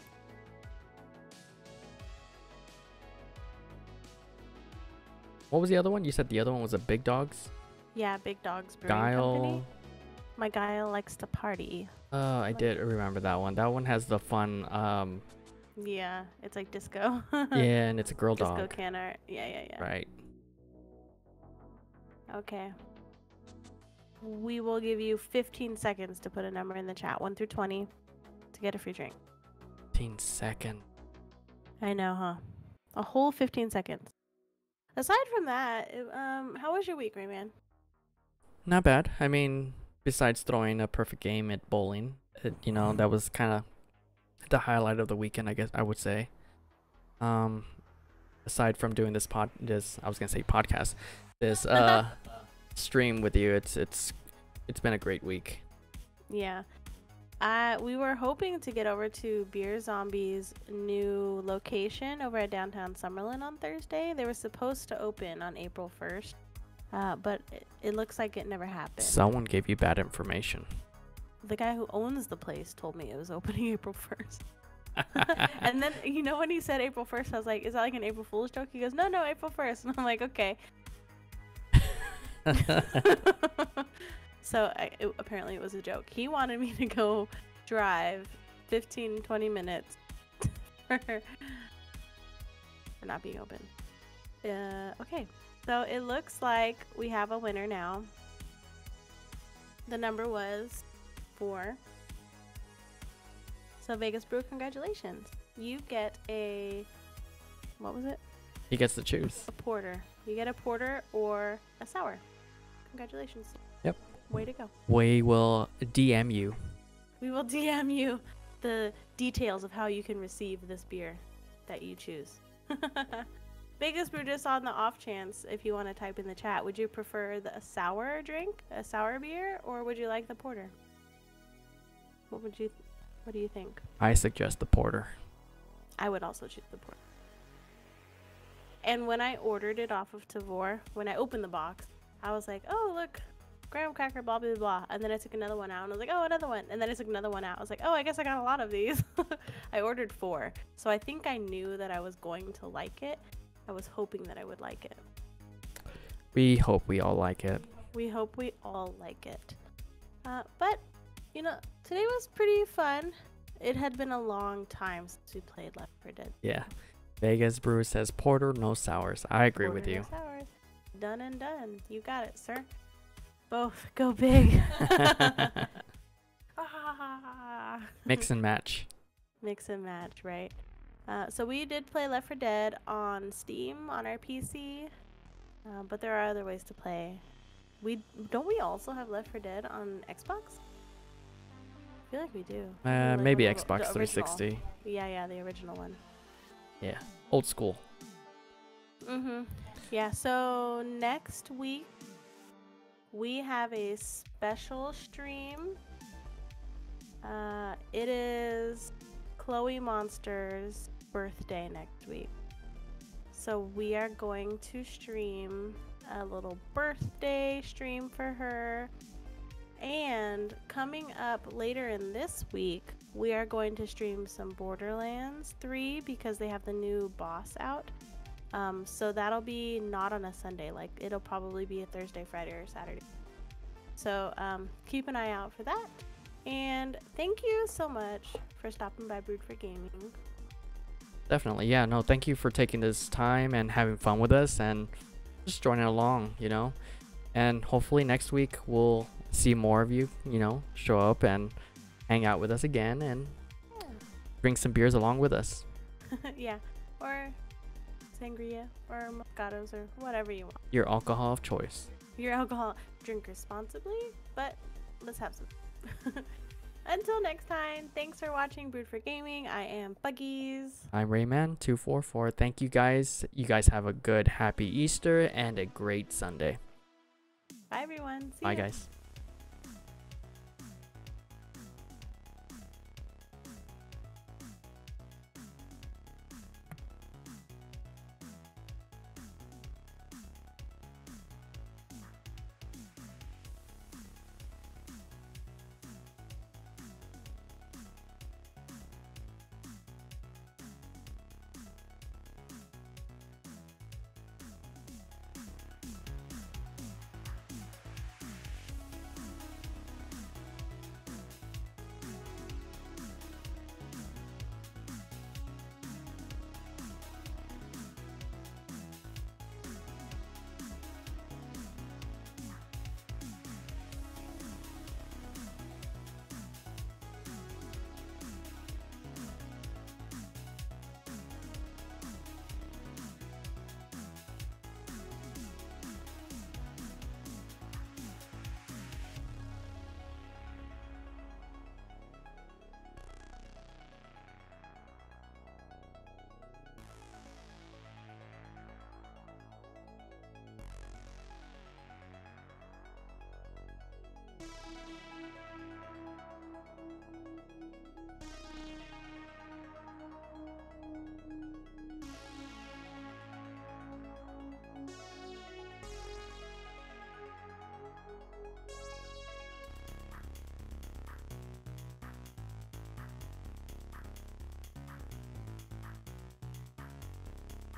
[SPEAKER 1] what was the other one? You said the other one was a Big Dogs.
[SPEAKER 2] Yeah, Big Dogs Brewing Company.
[SPEAKER 1] Guile.
[SPEAKER 2] My guy likes to party.
[SPEAKER 1] Uh, I did remember that one. That one has the fun. Um,
[SPEAKER 2] Yeah, it's like disco.
[SPEAKER 1] yeah, and it's a girl
[SPEAKER 2] disco
[SPEAKER 1] dog.
[SPEAKER 2] can art. Yeah, yeah, yeah.
[SPEAKER 1] Right.
[SPEAKER 2] Okay. We will give you 15 seconds to put a number in the chat, 1 through 20, to get a free drink.
[SPEAKER 1] 15 second.
[SPEAKER 2] I know, huh? A whole 15 seconds. Aside from that, um, how was your week, Rayman?
[SPEAKER 1] Not bad. I mean, besides throwing a perfect game at bowling, it, you know, that was kind of the highlight of the weekend, I guess I would say. Um, aside from doing this pod, this I was gonna say podcast, this uh stream with you, it's it's it's been a great week.
[SPEAKER 2] Yeah. Uh, we were hoping to get over to Beer Zombies' new location over at downtown Summerlin on Thursday. They were supposed to open on April 1st, uh, but it, it looks like it never happened.
[SPEAKER 1] Someone gave you bad information.
[SPEAKER 2] the guy who owns the place told me it was opening April 1st. and then, you know, when he said April 1st, I was like, is that like an April Fool's joke? He goes, no, no, April 1st. And I'm like, okay. so I, it, apparently it was a joke. He wanted me to go drive 15, 20 minutes for, for not being open. Uh, okay, so it looks like we have a winner now. The number was four. So Vegas Brew, congratulations. You get a what was it?
[SPEAKER 1] he gets to choose.
[SPEAKER 2] A porter. You get a porter or a sour. Congratulations.
[SPEAKER 1] Yep.
[SPEAKER 2] Way to go.
[SPEAKER 1] We will DM you.
[SPEAKER 2] We will DM you the details of how you can receive this beer that you choose. Vegas Brew, just on the off chance, if you want to type in the chat, would you prefer the a sour drink, a sour beer, or would you like the porter? What would you, what do you think?
[SPEAKER 1] I suggest the porter.
[SPEAKER 2] I would also choose the porter. And when I ordered it off of Tavour, when I opened the box, I was like, oh, look, graham cracker, blah, blah, blah. And then I took another one out and I was like, oh, another one. And then I took another one out. I was like, oh, I guess I got a lot of these. I ordered four. So I think I knew that I was going to like it. I was hoping that I would like it.
[SPEAKER 1] We hope we all like it.
[SPEAKER 2] We hope we all like it. Uh, but, you know, today was pretty fun. It had been a long time since we played Left 4 Dead
[SPEAKER 1] Yeah. Vegas Brew says porter, no sours. I agree with you.
[SPEAKER 2] and sours. Done and done. You got it, sir. Both go big. Ah.
[SPEAKER 1] Mix and match.
[SPEAKER 2] Mix and match, right? Uh, so we did play Left 4 Dead on Steam on our PC, uh, but there are other ways to play. We don't we also have Left 4 Dead on Xbox? I feel like we do.
[SPEAKER 1] Uh,
[SPEAKER 2] Like
[SPEAKER 1] maybe Xbox
[SPEAKER 2] the
[SPEAKER 1] 360.
[SPEAKER 2] Yeah, yeah, the original one.
[SPEAKER 1] Yeah. Old school.
[SPEAKER 2] Mm-hmm. Yeah, so next week we have a special stream. Uh, it is Chloe Monster's birthday next week. So we are going to stream a little birthday stream for her. And coming up later in this week, we are going to stream some Borderlands 3 because they have the new boss out. Um, so that'll be not on a Sunday. Like it'll probably be a Thursday, Friday, or Saturday. So um, keep an eye out for that. And thank you so much for stopping by Brewed for Gaming.
[SPEAKER 1] Definitely. Yeah. No, thank you for taking this time and having fun with us and just joining along, you know. And hopefully next week we'll see more of you, you know, show up and hang out with us again and bring some beers along with us.
[SPEAKER 2] yeah, or sangria or moscatos or whatever you want.
[SPEAKER 1] Your alcohol of choice.
[SPEAKER 2] Your alcohol, drink responsibly, but let's have some. Until next time, thanks for watching Brewed for Gaming. I am Buggiez.
[SPEAKER 1] I'm Rayman244. Thank you guys. You guys have a good, happy Easter and a great Sunday.
[SPEAKER 2] Bye everyone. See
[SPEAKER 1] Bye,
[SPEAKER 2] ya.
[SPEAKER 1] guys.